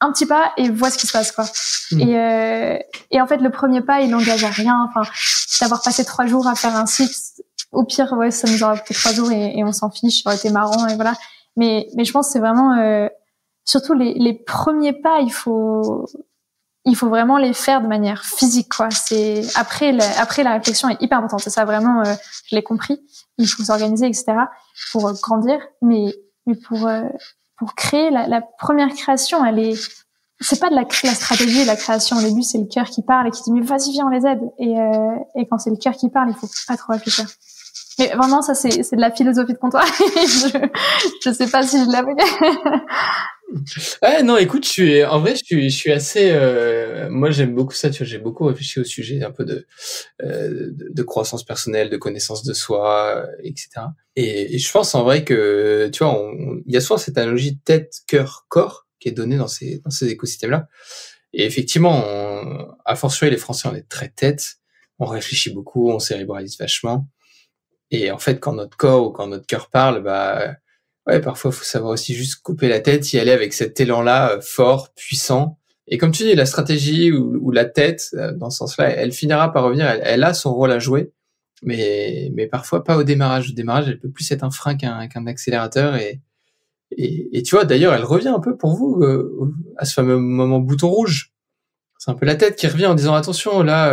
un petit pas et vois ce qui se passe, quoi. Hmm. Et, euh, et en fait, le premier pas, il n'engage à rien. Enfin, d'avoir passé trois jours à faire un site, au pire, ouais, ça nous aura pris trois jours et, et on s'en fiche, ça aurait été marrant et voilà. Mais, mais je pense que c'est vraiment, euh, surtout les, les premiers pas, il faut, il faut vraiment les faire de manière physique, quoi. C'est après, la, après la réflexion est hyper importante. C'est ça vraiment, euh, je l'ai compris. Il faut s'organiser, etc. pour euh, grandir, mais, mais pour euh, pour créer la, la, première création, elle est, c'est pas de la, la stratégie, la création. Au début, c'est le cœur qui parle et qui dit mais vas-y viens on les aide. Et, euh, et quand c'est le cœur qui parle, il faut pas trop réfléchir. Mais vraiment, ça, c'est, c'est de la philosophie de comptoir. je, je sais pas si je l'avais. ah non, écoute, je suis, en vrai, je suis, je suis assez, euh, moi, j'aime beaucoup ça, tu vois, j'ai beaucoup réfléchi au sujet un peu de, euh, de, croissance personnelle, de connaissance de soi, etc. Et, et, je pense en vrai que, tu vois, il y a souvent cette analogie tête, cœur, corps qui est donnée dans ces, dans ces écosystèmes-là. Et effectivement, on, à fortiori, les Français, on est très tête, on réfléchit beaucoup, on cérébralise vachement. Et en fait, quand notre corps ou quand notre cœur parle, bah ouais, parfois il faut savoir aussi juste couper la tête, y aller avec cet élan-là euh, fort, puissant. Et comme tu dis, la stratégie ou, la tête, euh, dans ce sens-là, elle finira par revenir. Elle, a son rôle à jouer, mais, mais parfois pas au démarrage. Au démarrage, elle peut plus être un frein qu'un accélérateur. Et, et, tu vois, d'ailleurs, elle revient un peu pour vous euh, à ce fameux moment bouton rouge. C'est un peu la tête qui revient en disant attention, là,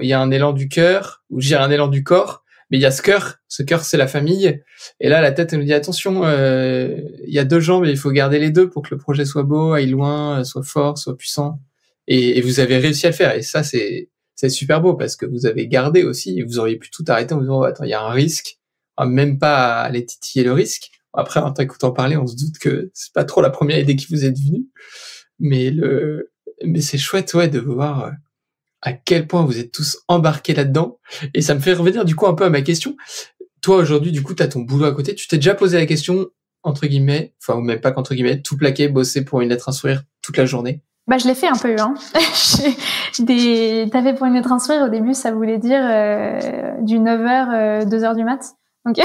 il y a un élan du cœur, ou j'ai un élan du corps, mais il y a ce cœur. Ce cœur, c'est la famille. Et là, la tête elle nous dit attention, euh, il y a deux jambes et il faut garder les deux pour que le projet soit beau, aille loin, soit fort, soit puissant. Et, vous avez réussi à le faire. Et ça, c'est c'est super beau parce que vous avez gardé aussi, vous auriez pu tout arrêter en vous disant, oh, attends, il y a un risque, même pas aller titiller le risque. Après, en t'écoutant parler, on se doute que c'est pas trop la première idée qui vous est venue. Mais le, mais c'est chouette, ouais, de voir euh, à quel point vous êtes tous embarqués là-dedans. Et ça me fait revenir, du coup, un peu à ma question. Toi, aujourd'hui, du coup, tu as ton boulot à côté. Tu t'es déjà posé la question, entre guillemets, enfin, ou même pas qu'entre guillemets, tout plaquer, bosser pour une lettre, un sourire toute la journée. Bah, je l'ai fait un peu, hein. T'avais pour une lettre instruire, au début, ça voulait dire euh, du 9h, euh, 2h du mat. Donc,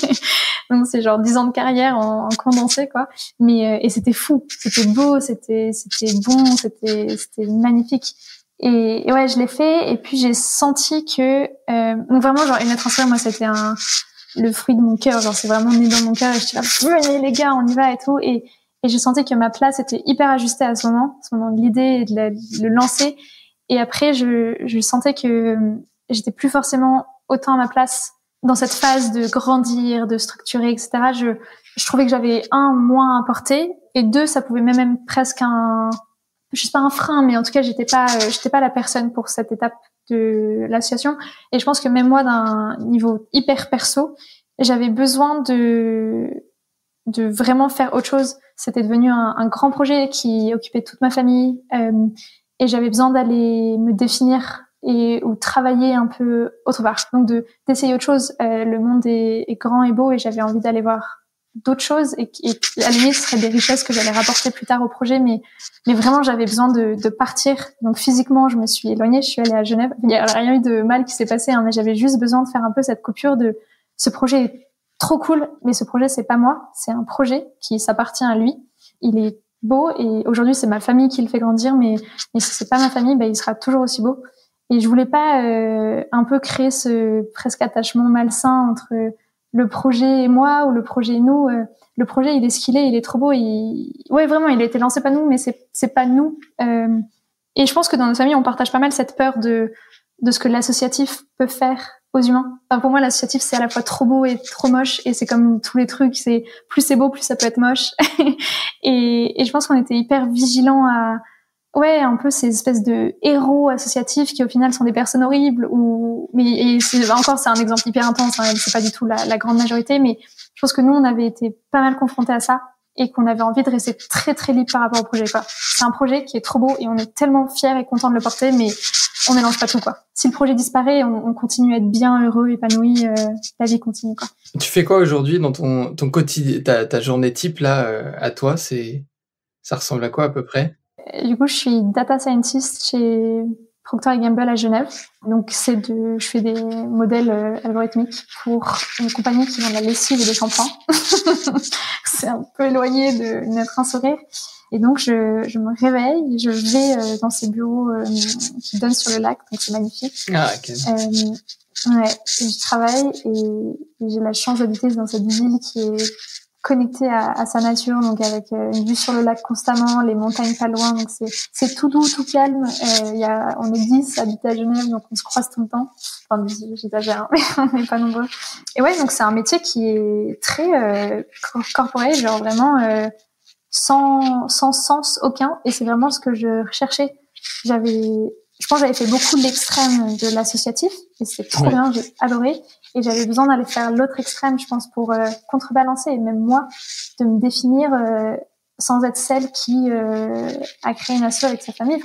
donc c'est genre 10 ans de carrière en, en condensé, quoi. Mais, euh, et c'était fou. C'était beau, c'était, c'était bon, c'était, c'était magnifique. Et, et, ouais, je l'ai fait. Et puis, j'ai senti que, euh, donc vraiment, genre, une instruire, moi, c'était un, le fruit de mon cœur. Genre, c'est vraiment né dans mon cœur. Et je suis là, venez les gars, on y va et tout. Et, et je sentais que ma place était hyper ajustée à ce moment, à ce moment de l'idée de, le lancer. Et après, je, je sentais que j'étais plus forcément autant à ma place dans cette phase de grandir, de structurer, etc. Je, je trouvais que j'avais un moins à porter et deux, ça pouvait même, même presque un, je sais pas un frein, mais en tout cas, j'étais pas, j'étais pas la personne pour cette étape de l'association. Et je pense que même moi, d'un niveau hyper perso, j'avais besoin de de vraiment faire autre chose. C'était devenu un, grand projet qui occupait toute ma famille euh, et j'avais besoin d'aller me définir et ou travailler un peu autre part. Donc de d'essayer autre chose. Euh, le monde est, grand et beau et j'avais envie d'aller voir d'autres choses et, et à la limite ce serait des richesses que j'allais rapporter plus tard au projet mais mais vraiment j'avais besoin de, de, partir donc physiquement je me suis éloignée je suis allée à Genève il y a rien eu de mal qui s'est passé hein, mais j'avais juste besoin de faire un peu cette coupure de ce projet est trop cool, mais ce projet c'est pas moi, c'est un projet qui s'appartient à lui. Il est beau et aujourd'hui c'est ma famille qui le fait grandir, mais mais si c'est pas ma famille, bah, il sera toujours aussi beau. Et je voulais pas euh, un peu créer ce presque attachement malsain entre le projet et moi ou le projet et nous. Euh, le projet il est ce qu'il est, il est trop beau. Il... Ouais vraiment, il a été lancé pas nous, mais c'est c'est pas nous. Euh, et je pense que dans notre famille on partage pas mal cette peur de de ce que l'associatif peut faire aux humains. Enfin, pour moi, l'associatif, c'est à la fois trop beau et trop moche, et c'est comme tous les trucs, c'est plus c'est beau, plus ça peut être moche. et, et, je pense qu'on était hyper vigilants à, ouais, un peu ces espèces de héros associatifs qui au final sont des personnes horribles, ou mais et encore c'est un exemple hyper intense, hein, c'est pas du tout la, la grande majorité, mais je pense que nous on avait été pas mal confrontés à ça et qu'on avait envie de rester très très libre par rapport au projet. Quoi. C'est un projet qui est trop beau et on est tellement fiers et contents de le porter, mais on mélange pas tout. Quoi. Si le projet disparaît, on, on continue à être bien heureux, épanoui, euh, la vie continue. Quoi. Tu fais quoi aujourd'hui dans ton, ton quotidien, ta, ta journée type là euh, à toi C'est ça ressemble à quoi à peu près? Du coup, je suis data scientist chez Procter Gamble à Genève. Donc c'est de, je fais des modèles euh, algorithmiques pour une compagnie qui vend de la lessive et des shampoings. c'est un peu éloigné de notre un sourire. Et donc je, je me réveille, je vais euh, dans ces bureaux euh, qui donnent sur le lac, donc c'est magnifique. Ah, ok. Euh, ouais, je travaille et, et j'ai la chance d'habiter dans cette ville qui est connecté à, à, sa nature, donc avec euh, une vue sur le lac constamment, les montagnes pas loin, donc c'est c'est tout doux, tout calme. Euh, y a, on est 10 habités à Genève, donc on se croise tout le temps. Enfin, j'exagère, mais on n'est pas nombreux. Et ouais, donc c'est un métier qui est très euh, corporel, genre vraiment euh, sans sans sens aucun, et c'est vraiment ce que je recherchais. J'avais je pense que j'avais fait beaucoup de l'extrême de l'associatif et c'était trop ouais. bien, j'ai adoré. Et j'avais besoin d'aller faire l'autre extrême, je pense, pour euh, contrebalancer et même moi de me définir euh, sans être celle qui euh, a créé une asso avec sa famille.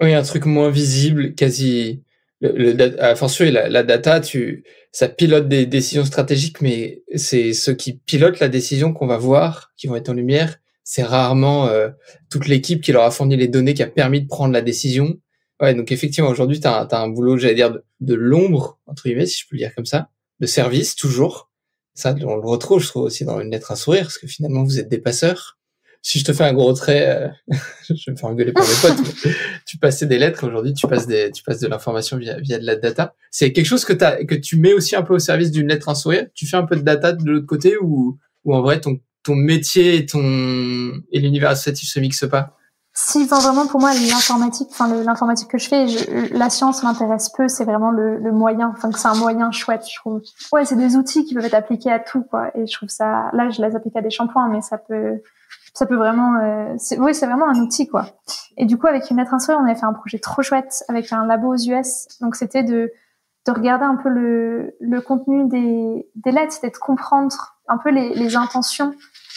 Oui, un truc moins visible, quasi. Le, le, à la, la data, tu, ça pilote des décisions stratégiques, mais c'est ceux qui pilotent la décision qu'on va voir, qui vont être en lumière. C'est rarement euh, toute l'équipe qui leur a fourni les données qui a permis de prendre la décision. Ouais, donc effectivement, aujourd'hui, tu as, un boulot, j'allais dire, de, de l'ombre, entre guillemets, si je peux le dire comme ça, de service, toujours. Ça, on le retrouve, je trouve, aussi dans une lettre à sourire, parce que finalement, vous êtes des passeurs. si je te fais un gros trait, euh, je vais me faire engueuler par mes potes. mais tu passais des lettres, aujourd'hui tu passes des, tu passes de l'information via, via de la data. C'est quelque chose que t'as, que tu mets aussi un peu au service d'une lettre un sourire? Tu fais un peu de data de l'autre côté ou, ou en vrai ton, ton métier et ton, et l'univers associatif se mixent pas? Si, enfin, vraiment pour moi l'informatique, enfin l'informatique que je fais, je- la science m'intéresse peu. C'est vraiment le, le moyen, enfin c'est un moyen chouette, je trouve. Ouais, c'est des outils qui peuvent être appliqués à tout, quoi. Et je trouve ça, là, je les applique à des shampoings, mais ça peut, ça peut vraiment, euh, c'est, oui, c'est vraiment un outil, quoi. Et du coup, avec une lettre instruire, on avait fait un projet trop chouette avec un labo aux US. Donc c'était de de regarder un peu le, le contenu des, des lettres, c'était de comprendre un peu les, les intentions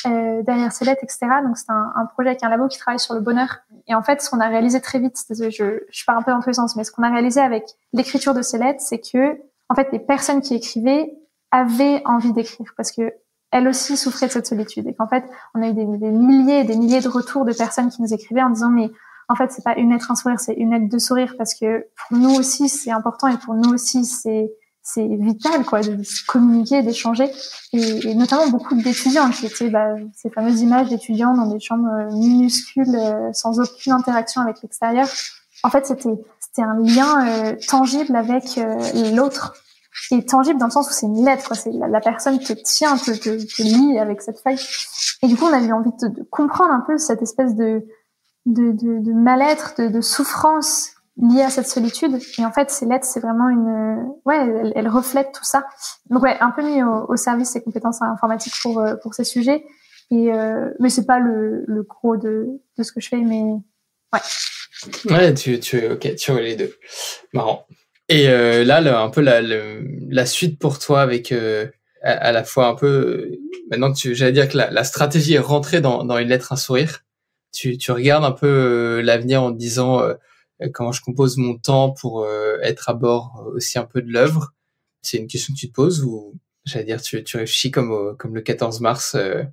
euh, derrière ces lettres, etc. Donc c'est un, un projet avec un labo qui travaille sur le bonheur. Et en fait, ce qu'on a réalisé très vite, je, je pars un peu dans tous les sens, mais ce qu'on a réalisé avec l'écriture de ces lettres, c'est que en fait, les personnes qui écrivaient avaient envie d'écrire parce que elles aussi souffraient de cette solitude et qu'en fait, on a eu des, des milliers et des milliers de retours de personnes qui nous écrivaient en disant mais en fait, c'est pas une lettre un sourire, c'est une lettre de sourire parce que pour nous aussi c'est important et pour nous aussi c'est c'est vital quoi de communiquer, d'échanger et, et notamment beaucoup d'étudiants qui étaient bah, ces fameuses images d'étudiants dans des chambres euh, minuscules euh, sans aucune interaction avec l'extérieur. En fait, c'était c'était un lien euh, tangible avec euh, l'autre et tangible dans le sens où c'est une lettre quoi. C'est la, la personne te tient, te, te, te lie avec cette feuille. Et du coup, on a eu envie de, de comprendre un peu cette espèce de de, de, de mal-être, de, de souffrance liée à cette solitude. Et en fait, ces lettres, c'est vraiment une, ouais, elles, elles reflètent tout ça. Donc ouais, un peu mis au, service ces compétences informatiques pour euh, pour ces sujets. Et euh, mais c'est pas le, le gros de de ce que je fais, mais ouais. Ouais, tu, tu, ok, tu vois les deux. Marrant. Et euh, là, le- un peu la, le- la suite pour toi avec euh, à, la fois un peu, euh, maintenant tu, j'allais dire que la, la stratégie est rentrée dans, dans une lettre, un sourire. Tu, tu regardes un peu euh, l'avenir en te disant comment je compose mon temps pour euh, être à bord aussi un peu de l'œuvre. C'est une question que tu te poses ou j'allais dire tu, tu réfléchis comme comme le 14 mars euh,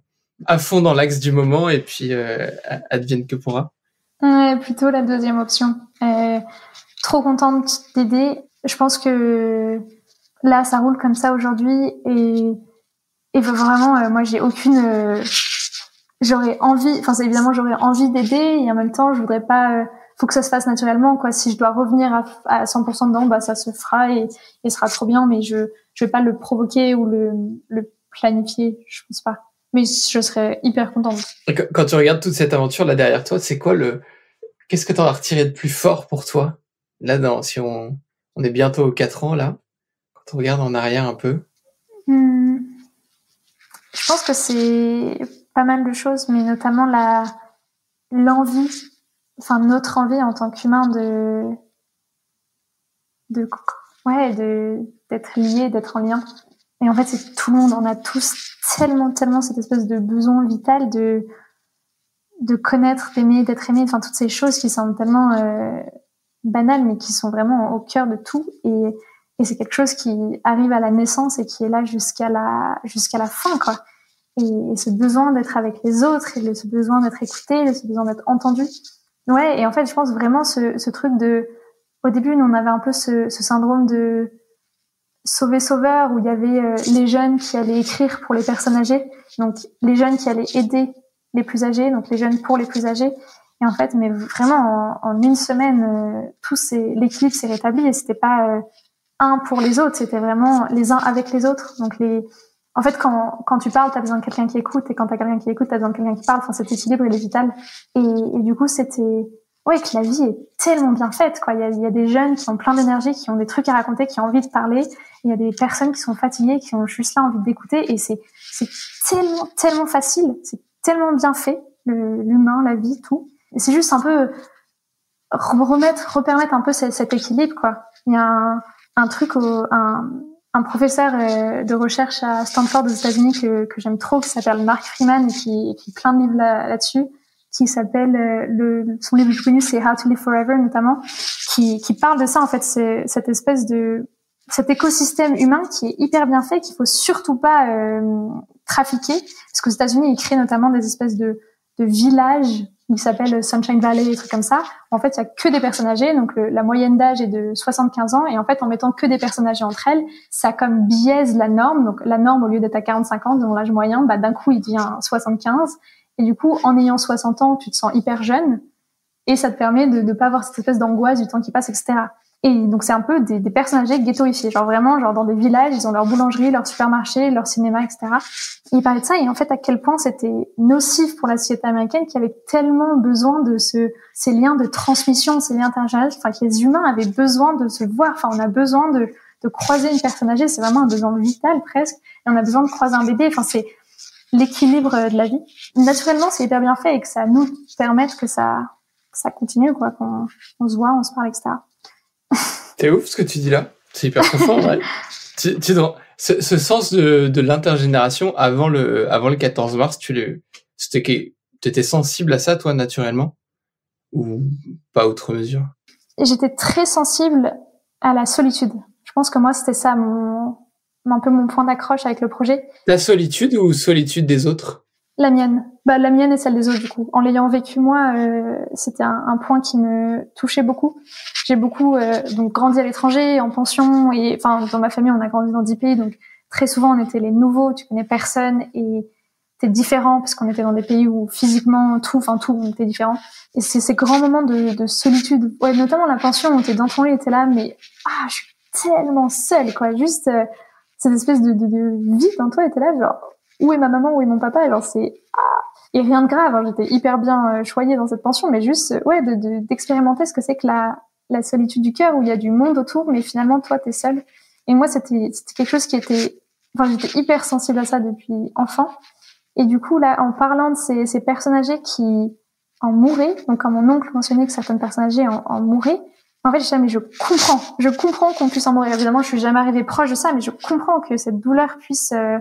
à fond dans l'axe du moment et puis euh, advienne que pourra. Ouais, plutôt la deuxième option. Euh, trop contente d'aider. Je pense que là, ça roule comme ça aujourd'hui et, et vraiment, euh, moi, j'ai aucune. euh, j'aurais envie. Enfin, évidemment, j'aurais envie d'aider et en même temps, je voudrais pas. euh, faut que ça se fasse naturellement, quoi. Si je dois revenir à, à 100% dedans, bah, ça se fera et, et sera trop bien. Mais je, je vais pas le provoquer ou le, le planifier. Je pense pas. Mais je serais hyper contente. Quand- Quand tu regardes toute cette aventure là derrière toi, c'est quoi le Qu'est-ce que tu as retiré de plus fort pour toi? Là, dans, si on, on est bientôt aux 4 ans là, quand on regarde en arrière un peu. Hmm. Je pense que c'est pas mal de choses, mais notamment la l'envie, enfin notre envie en tant qu'humain de de ouais de d'être lié, d'être en lien. Et en fait, c'est tout le monde, on a tous tellement tellement cette espèce de besoin vital de de connaître, d'aimer, d'être aimé, enfin toutes ces choses qui sont tellement euh, banales, mais qui sont vraiment au cœur de tout. Et et c'est quelque chose qui arrive à la naissance et qui est là jusqu'à la jusqu'à la fin quoi et, et ce besoin d'être avec les autres et ce besoin d'être écouté ce besoin d'être entendu ouais et en fait je pense vraiment ce, ce truc de au début nous on avait un peu ce, ce syndrome de sauver sauveur où il y avait euh, les jeunes qui allaient écrire pour les personnes âgées donc les jeunes qui allaient aider les plus âgés donc les jeunes pour les plus âgés et en fait mais vraiment en, une semaine euh, tout l'équilibre s'est rétabli et c'était pas euh, un pour les autres, c'était vraiment les uns avec les autres. Donc les, en fait, quand, quand tu parles, tu as besoin de quelqu'un qui écoute, et quand tu as quelqu'un qui écoute, tu as besoin de quelqu'un qui parle. Enfin, cet équilibre, il est vital. Et, et du coup, c'était, ouais, que la vie est tellement bien faite, quoi. Il y a, y a des jeunes qui ont plein d'énergie, qui ont des trucs à raconter, qui ont envie de parler. Il y a des personnes qui sont fatiguées, qui ont juste là envie d'écouter. Et c'est, c'est tellement, tellement facile. C'est tellement bien fait, l'humain, la vie, tout. Et c'est juste un peu remettre, repermettre un peu cet, cet équilibre, quoi. Il y a un, un truc, au, un, un professeur euh, de recherche à Stanford aux États-Unis que, que j'aime trop, qui s'appelle Mark Freeman et qui écrit plein de livres là- là-dessus, qui s'appelle euh, le son livre le plus connu c'est How to Live Forever notamment, qui, qui parle de ça en fait, c'est cette espèce de cet écosystème humain qui est hyper bien fait, qu'il faut surtout pas euh, trafiquer, parce qu'aux États-Unis ils créent notamment des espèces de, de villages qui s'appellent Sunshine Valley, des trucs comme ça. En fait, il y a que des personnes âgées, donc le- la moyenne d'âge est de 75 ans, et en fait, en mettant que des personnes âgées entre elles, ça comme biaise la norme. Donc la norme, au lieu d'être à 45 ans, dont l'âge moyen, bah, d'un coup, il devient 75. Et du coup, en ayant 60 ans, tu te sens hyper jeune et ça te permet de ne pas avoir cette espèce d'angoisse du temps qui passe, etc. Et donc c'est un peu des, des personnes âgées genre vraiment, genre dans des villages, ils ont leur boulangerie, leur supermarché, leur cinéma, etc. Et il de ça et en fait à quel point c'était nocif pour la société américaine qui avait tellement besoin de ce, ces liens de transmission, ces liens intergénérationnels, enfin que les humains avaient besoin de se voir, enfin on a besoin de, de croiser une personne âgée, c'est vraiment un besoin vital presque, et on a besoin de croiser un bébé, enfin c'est l'équilibre de la vie. Naturellement c'est hyper bien fait et que ça nous permette que ça, ça continue, quoi, qu'on on se voit, on se parle, etc. C'est ouf ce que tu dis là. C'est hyper profond, ouais. tu, tu, ce, ce, sens de, de l'intergénération avant le, avant le 14 mars, tu le, c'était, étais sensible à ça, toi, naturellement? Ou pas outre mesure? J'étais très sensible à la solitude. Je pense que moi, c'était ça mon, un peu mon point d'accroche avec le projet. La solitude ou solitude des autres? La mienne. Bah, la mienne et celle des autres, du coup. En l'ayant vécu moi, euh, c'était un, un, point qui me touchait beaucoup. J'ai beaucoup euh, donc grandi à l'étranger, en pension, et enfin dans ma famille, on a grandi dans dix pays, donc très souvent on était les nouveaux, tu connais personne et t'es différent parce qu'on était dans des pays où physiquement tout, enfin tout, on était différent. Et c'est ces grands moments de, de solitude, ouais, notamment la pension où t'es dans ton lit, t'es là, mais ah, je suis tellement seule, quoi. Juste euh, cette espèce de, de, de vide en toi, t'es là, genre où est ma maman, où est mon papa Alors c'est ah, et rien de grave. Hein, J'étais hyper bien euh, choyée dans cette pension, mais juste ouais, d'expérimenter de, ce que c'est que la solitude du cœur où il y a du monde autour, mais finalement toi t'es seul. Et moi c'était quelque chose qui était, enfin j'étais hyper sensible à ça depuis enfant. Et du coup là, en parlant de ces, ces personnes âgées qui en mouraient, donc comme mon oncle mentionnait que certaines personnes âgées en, en mouraient, en fait, je mais je comprends, je comprends qu'on puisse en mourir. Évidemment, je suis jamais arrivée proche de ça, mais je comprends que cette douleur puisse euh,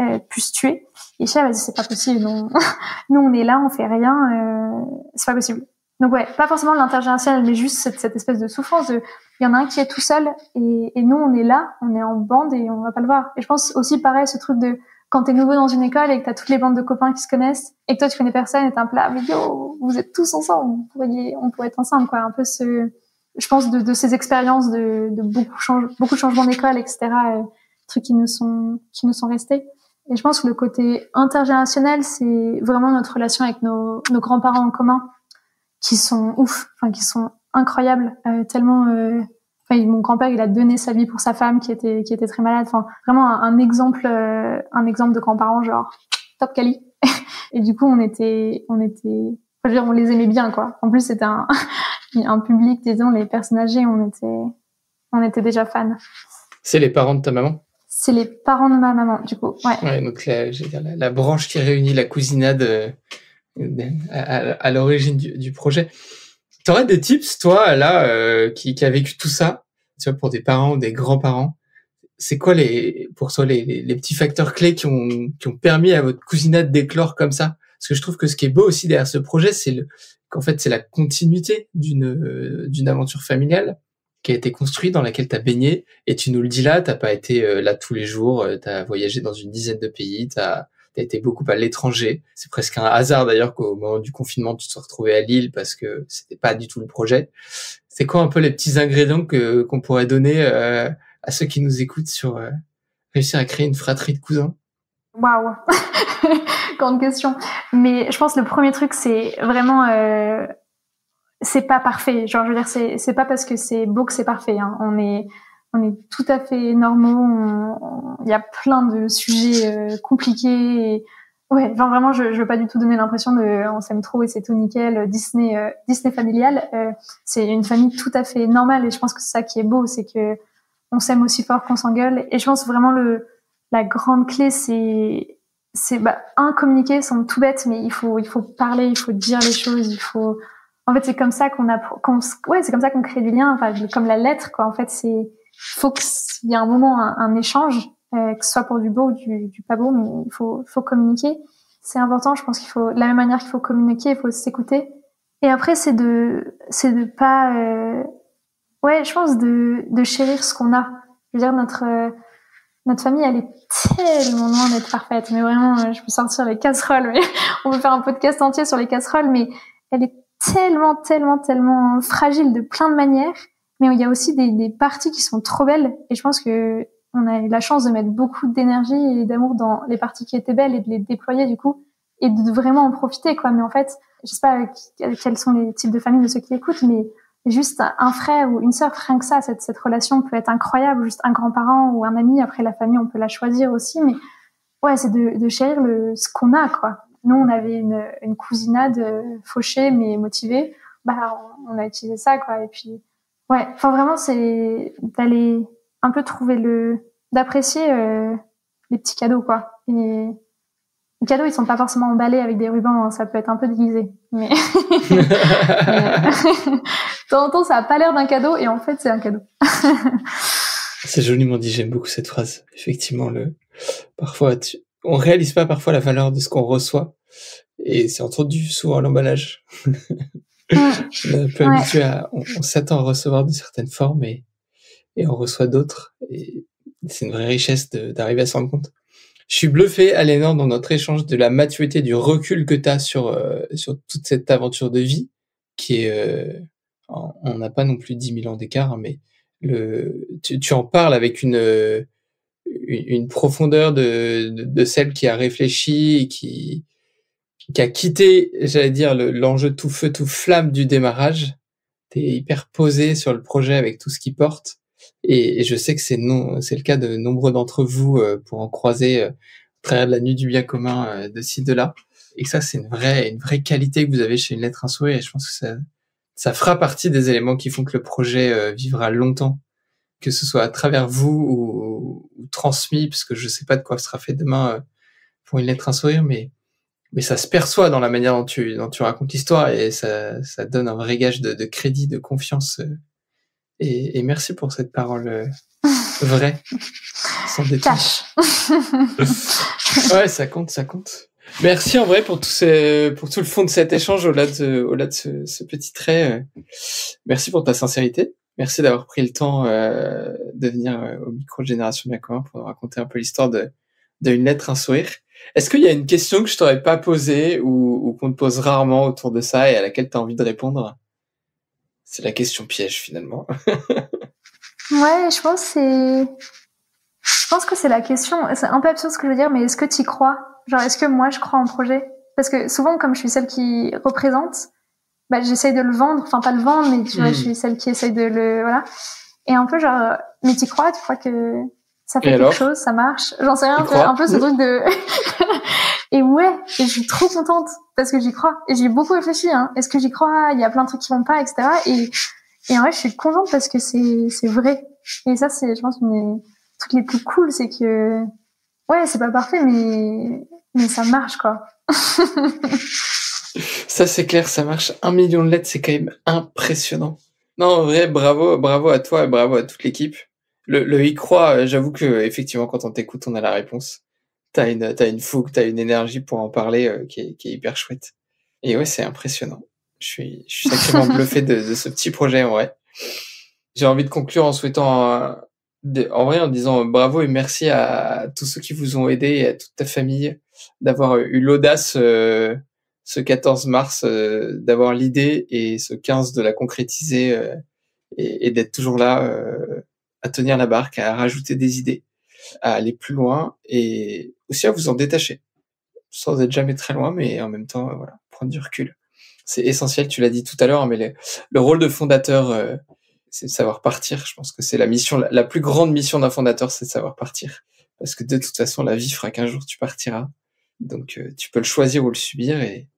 euh, puisse tuer. Et je vas-y, c'est pas possible. Non, nous, on est là, on fait rien, euh, c'est pas possible. Donc ouais, pas forcément l'intergénérationnel, mais juste cette, cette, espèce de souffrance de, il y en a un qui est tout seul et, et nous, on est là, on est en bande et on va pas le voir. Et je pense aussi pareil, ce truc de quand t'es nouveau dans une école et que t'as toutes les bandes de copains qui se connaissent et que toi tu connais personne et t'es un là, mais yo, vous êtes tous ensemble, on pourrait, on pourrait être ensemble, quoi. Un peu ce, je pense, de, de ces expériences de, de beaucoup, change, beaucoup de changements d'école, etc., euh, trucs qui nous sont, qui nous sont restés. Et je pense que le côté intergénérationnel, c'est vraiment notre relation avec nos, nos grands-parents en commun, qui sont ouf, enfin qui sont incroyables, euh, tellement. Euh, mon grand-père, il a donné sa vie pour sa femme qui était qui était très malade. Enfin, vraiment un, un exemple, euh, un exemple de grands-parents genre top quali. Et du coup, on était, on était, je veux dire, on les aimait bien quoi. En plus, c'était un un public, disons, les personnes âgées, on était, on était déjà fans. C'est les parents de ta maman? C'est les parents de ma maman, du coup. Ouais. ouais donc la, la, branche qui réunit la cousinade euh, à, à, l'origine du, du, projet. Tu aurais des tips, toi, là, euh, qui, qui a vécu tout ça, tu vois, pour des parents ou des grands-parents? C'est quoi les, pour toi les, les, les, petits facteurs clés qui ont, qui ont permis à votre cousinade d'éclore comme ça? Parce que je trouve que ce qui est beau aussi derrière ce projet, c'est le, qu'en fait c'est la continuité d'une euh, d'une aventure familiale qui a été construite dans laquelle tu as baigné et tu nous le dis là, t'as pas été euh, là tous les jours, euh, tu as voyagé dans une dizaine de pays, tu as, été beaucoup à l'étranger. C'est presque un hasard d'ailleurs qu'au moment du confinement, tu te sois retrouvé à Lille parce que c'était pas du tout le projet. C'est quoi un peu les petits ingrédients qu'on pourrait donner à ceux qui nous écoutent sur réussir à créer une fratrie de cousins? Waouh Grande question. Mais je pense que le premier truc, c'est vraiment, euh, c'est pas parfait. Genre, je veux dire, c'est c'est pas parce que c'est beau que c'est parfait. Hein. On est on est tout à fait normaux. Il y a plein de sujets euh, compliqués. Ouais, genre vraiment, je, je veux pas du tout donner l'impression de on s'aime trop et c'est tout nickel. Disney euh, Disney familial, euh, c'est une famille tout à fait normale. Et je pense que c'est ça qui est beau, c'est que on s'aime aussi fort qu'on s'engueule. Et je pense vraiment le la grande clé, c'est c'est bah, un communiquer semble tout bête, mais il faut il faut parler, il faut dire les choses, il faut. En fait, c'est comme ça qu'on qu'on, ouais, c'est comme ça qu'on crée du lien. Enfin, comme la lettre, quoi. En fait, c'est faut qu'il y ait un moment, un, échange, euh, que ce soit pour du beau ou du, du pas beau, mais il faut faut communiquer. C'est important. Je pense qu'il faut, de la même manière qu'il faut communiquer, il faut s'écouter. Et après, c'est de c'est de pas, euh, ouais, je pense de de chérir ce qu'on a. Je veux dire notre notre famille, elle est tellement loin d'être parfaite. Mais vraiment, euh, je peux sortir les casseroles. Mais on peut faire un podcast entier sur les casseroles. Mais elle est tellement, tellement, tellement fragile de plein de manières. Mais il y a aussi des, des parties qui sont trop belles. Et je pense que on a eu la chance de mettre beaucoup d'énergie et d'amour dans les parties qui étaient belles et de les déployer du coup. et de vraiment en profiter quoi. Mais en fait, je sais pas quels sont les types de familles de ceux qui écoutent, mais juste un frère ou une sœur, rien que ça, cette, cette relation peut être incroyable. Juste un grand-parent ou un ami. Après la famille, on peut la choisir aussi, mais ouais, c'est de, de chérir le, ce qu'on a quoi. Nous, on avait une, une cousinade euh, fauchée mais motivée. Bah, on a utilisé ça quoi. Et puis ouais, enfin vraiment, c'est d'aller un peu trouver le, d'apprécier euh, les petits cadeaux quoi. Et les cadeaux, ils sont pas forcément emballés avec des rubans, hein, ça peut être un peu déguisé. Mais, de temps en temps, ça a pas l'air d'un cadeau et en fait, c'est un cadeau. c'est joliment dit, j'aime beaucoup cette phrase. Effectivement, le parfois, tu... on réalise pas parfois la valeur de ce qu'on reçoit et c'est entendu souvent l'emballage. on est un peu habitué à, on, s'attend à recevoir de certaines formes et, et on reçoit d'autres et c'est une vraie richesse d'arriver à s'en rendre compte. Je suis bluffé, Alénor, dans notre échange de la maturité, du recul que tu as sur, euh, sur toute cette aventure de vie, qui est... Euh, on n'a pas non plus 10 000 ans d'écart, hein, mais le, tu, tu, en parles avec une, une, profondeur de, de, de, celle qui a réfléchi et qui, qui a quitté, j'allais dire, l'enjeu tout feu, tout flamme du démarrage. Tu es hyper posé sur le projet avec tout ce qui porte. Et, je sais que c'est c'est le cas de nombreux d'entre vous euh, pour en croiser euh, travers de la nuit du bien commun euh, de ci de là. Et ça, c'est une vraie, une vraie qualité que vous avez chez une lettre un Et je pense que ça, ça fera partie des éléments qui font que le projet vivra longtemps, que ce soit à travers vous ou, ou transmis, parce que je sais pas de quoi sera fait demain pour une lettre un sourire, mais mais ça se perçoit dans la manière dont tu dont tu racontes l'histoire et ça ça donne un vrai gage de, de crédit, de confiance et, et, merci pour cette parole euh, vraie, sans Cash. ouais, ça compte, ça compte. Merci en vrai pour tout, ce, pour tout le fond de cet échange au-delà de, au-delà de ce, ce, petit trait. Merci pour ta sincérité. Merci d'avoir pris le temps euh, de venir euh, au micro de Génération Bien Commun pour nous raconter un peu l'histoire de, d'une lettre, un sourire. Est-ce qu'il y a une question que je t'aurais pas posée ou, ou qu'on te pose rarement autour de ça et à laquelle tu as envie de répondre? C'est la question piège finalement. ouais, je pense c'est, je pense que c'est la question. C'est un peu absurde ce que je veux dire, mais est-ce que tu y crois? Genre, est-ce que moi je crois en projet? Parce que souvent, comme je suis celle qui représente, bah, j'essaye de le vendre. Enfin, pas le vendre, mais tu vois, je hmm. suis celle qui essaye de le, voilà. Et un peu genre, mais tu crois Tu crois que ça fait quelque chose, ça marche? J'en sais rien, un peu, un peu ce truc de. Et ouais, et je suis trop contente parce que j'y crois. Et j'ai beaucoup réfléchi. Hein. Est-ce que j'y crois? Il y a plein de trucs qui vont pas, etc. Et, et en vrai, je suis contente parce que c'est c'est vrai. Et ça, c'est, je pense, une des trucs les plus cool, c'est que ouais, c'est pas parfait, mais mais ça marche quoi. ça c'est clair, ça marche. Un million de lettres, c'est quand même impressionnant. Non, en vrai, bravo, bravo à toi et bravo à toute l'équipe. Le, le y croit, j'avoue que effectivement, quand on t'écoute, on a la réponse t'as une, t'as une fougue, t'as une énergie pour en parler euh, qui, est, qui est hyper chouette. Et ouais, c'est impressionnant. Je suis, je suis sacrément bluffé de, de, ce petit projet en vrai. J'ai envie de conclure en souhaitant, euh, en vrai, en disant bravo et merci à, tous ceux qui vous ont aidé et à toute ta famille d'avoir eu l'audace euh, ce 14 mars d'avoir l'idée et ce 15 de la concrétiser et, et d'être toujours là à tenir la barque, à rajouter des idées à aller plus loin et aussi à vous en détacher, sans être jamais très loin, mais en même temps, voilà, prendre du recul. C'est essentiel, tu l'as dit tout à l'heure, mais le, rôle de fondateur, euh, c'est de savoir partir. Je pense que c'est la mission, la, plus grande mission d'un fondateur, c'est de savoir partir. Parce que de toute façon, la vie fera qu'un jour tu partiras. Donc, euh, tu peux le choisir ou le subir. Et,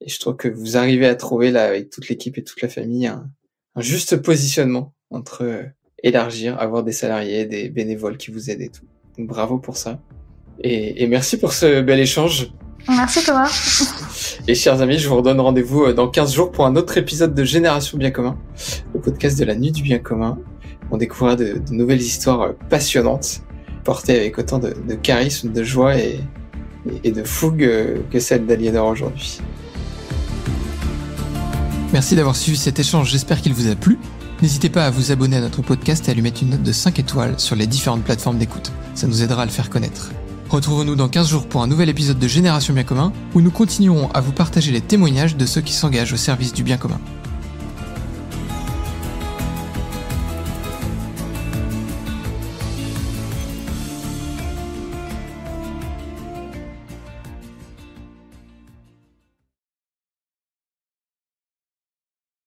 et, je trouve que vous arrivez à trouver, là, avec toute l'équipe et toute la famille, un, un juste positionnement entre euh, élargir, avoir des salariés, des bénévoles qui vous aident et tout. Donc bravo pour ça. Et, et merci pour ce bel échange. Merci Thomas. Et chers amis, je vous redonne rendez-vous euh, dans 15 jours pour un autre épisode de Génération Bien Commun, le podcast de la nuit du bien commun. On découvrira de, de nouvelles histoires passionnantes, portées avec autant de, de charisme, de joie et, et de fougue euh, que celle d'Aliénor aujourd'hui. Merci d'avoir suivi cet échange, j'espère qu'il vous a plu. N'hésitez pas à vous abonner à notre podcast et à lui mettre une note de 5 étoiles sur les différentes plateformes d'écoute. Ça nous aidera à le faire connaître. Retrouvons-nous dans 15 jours pour un nouvel épisode de Génération Bien Commun, où nous continuerons à vous partager les témoignages de ceux qui s'engagent au service du bien commun.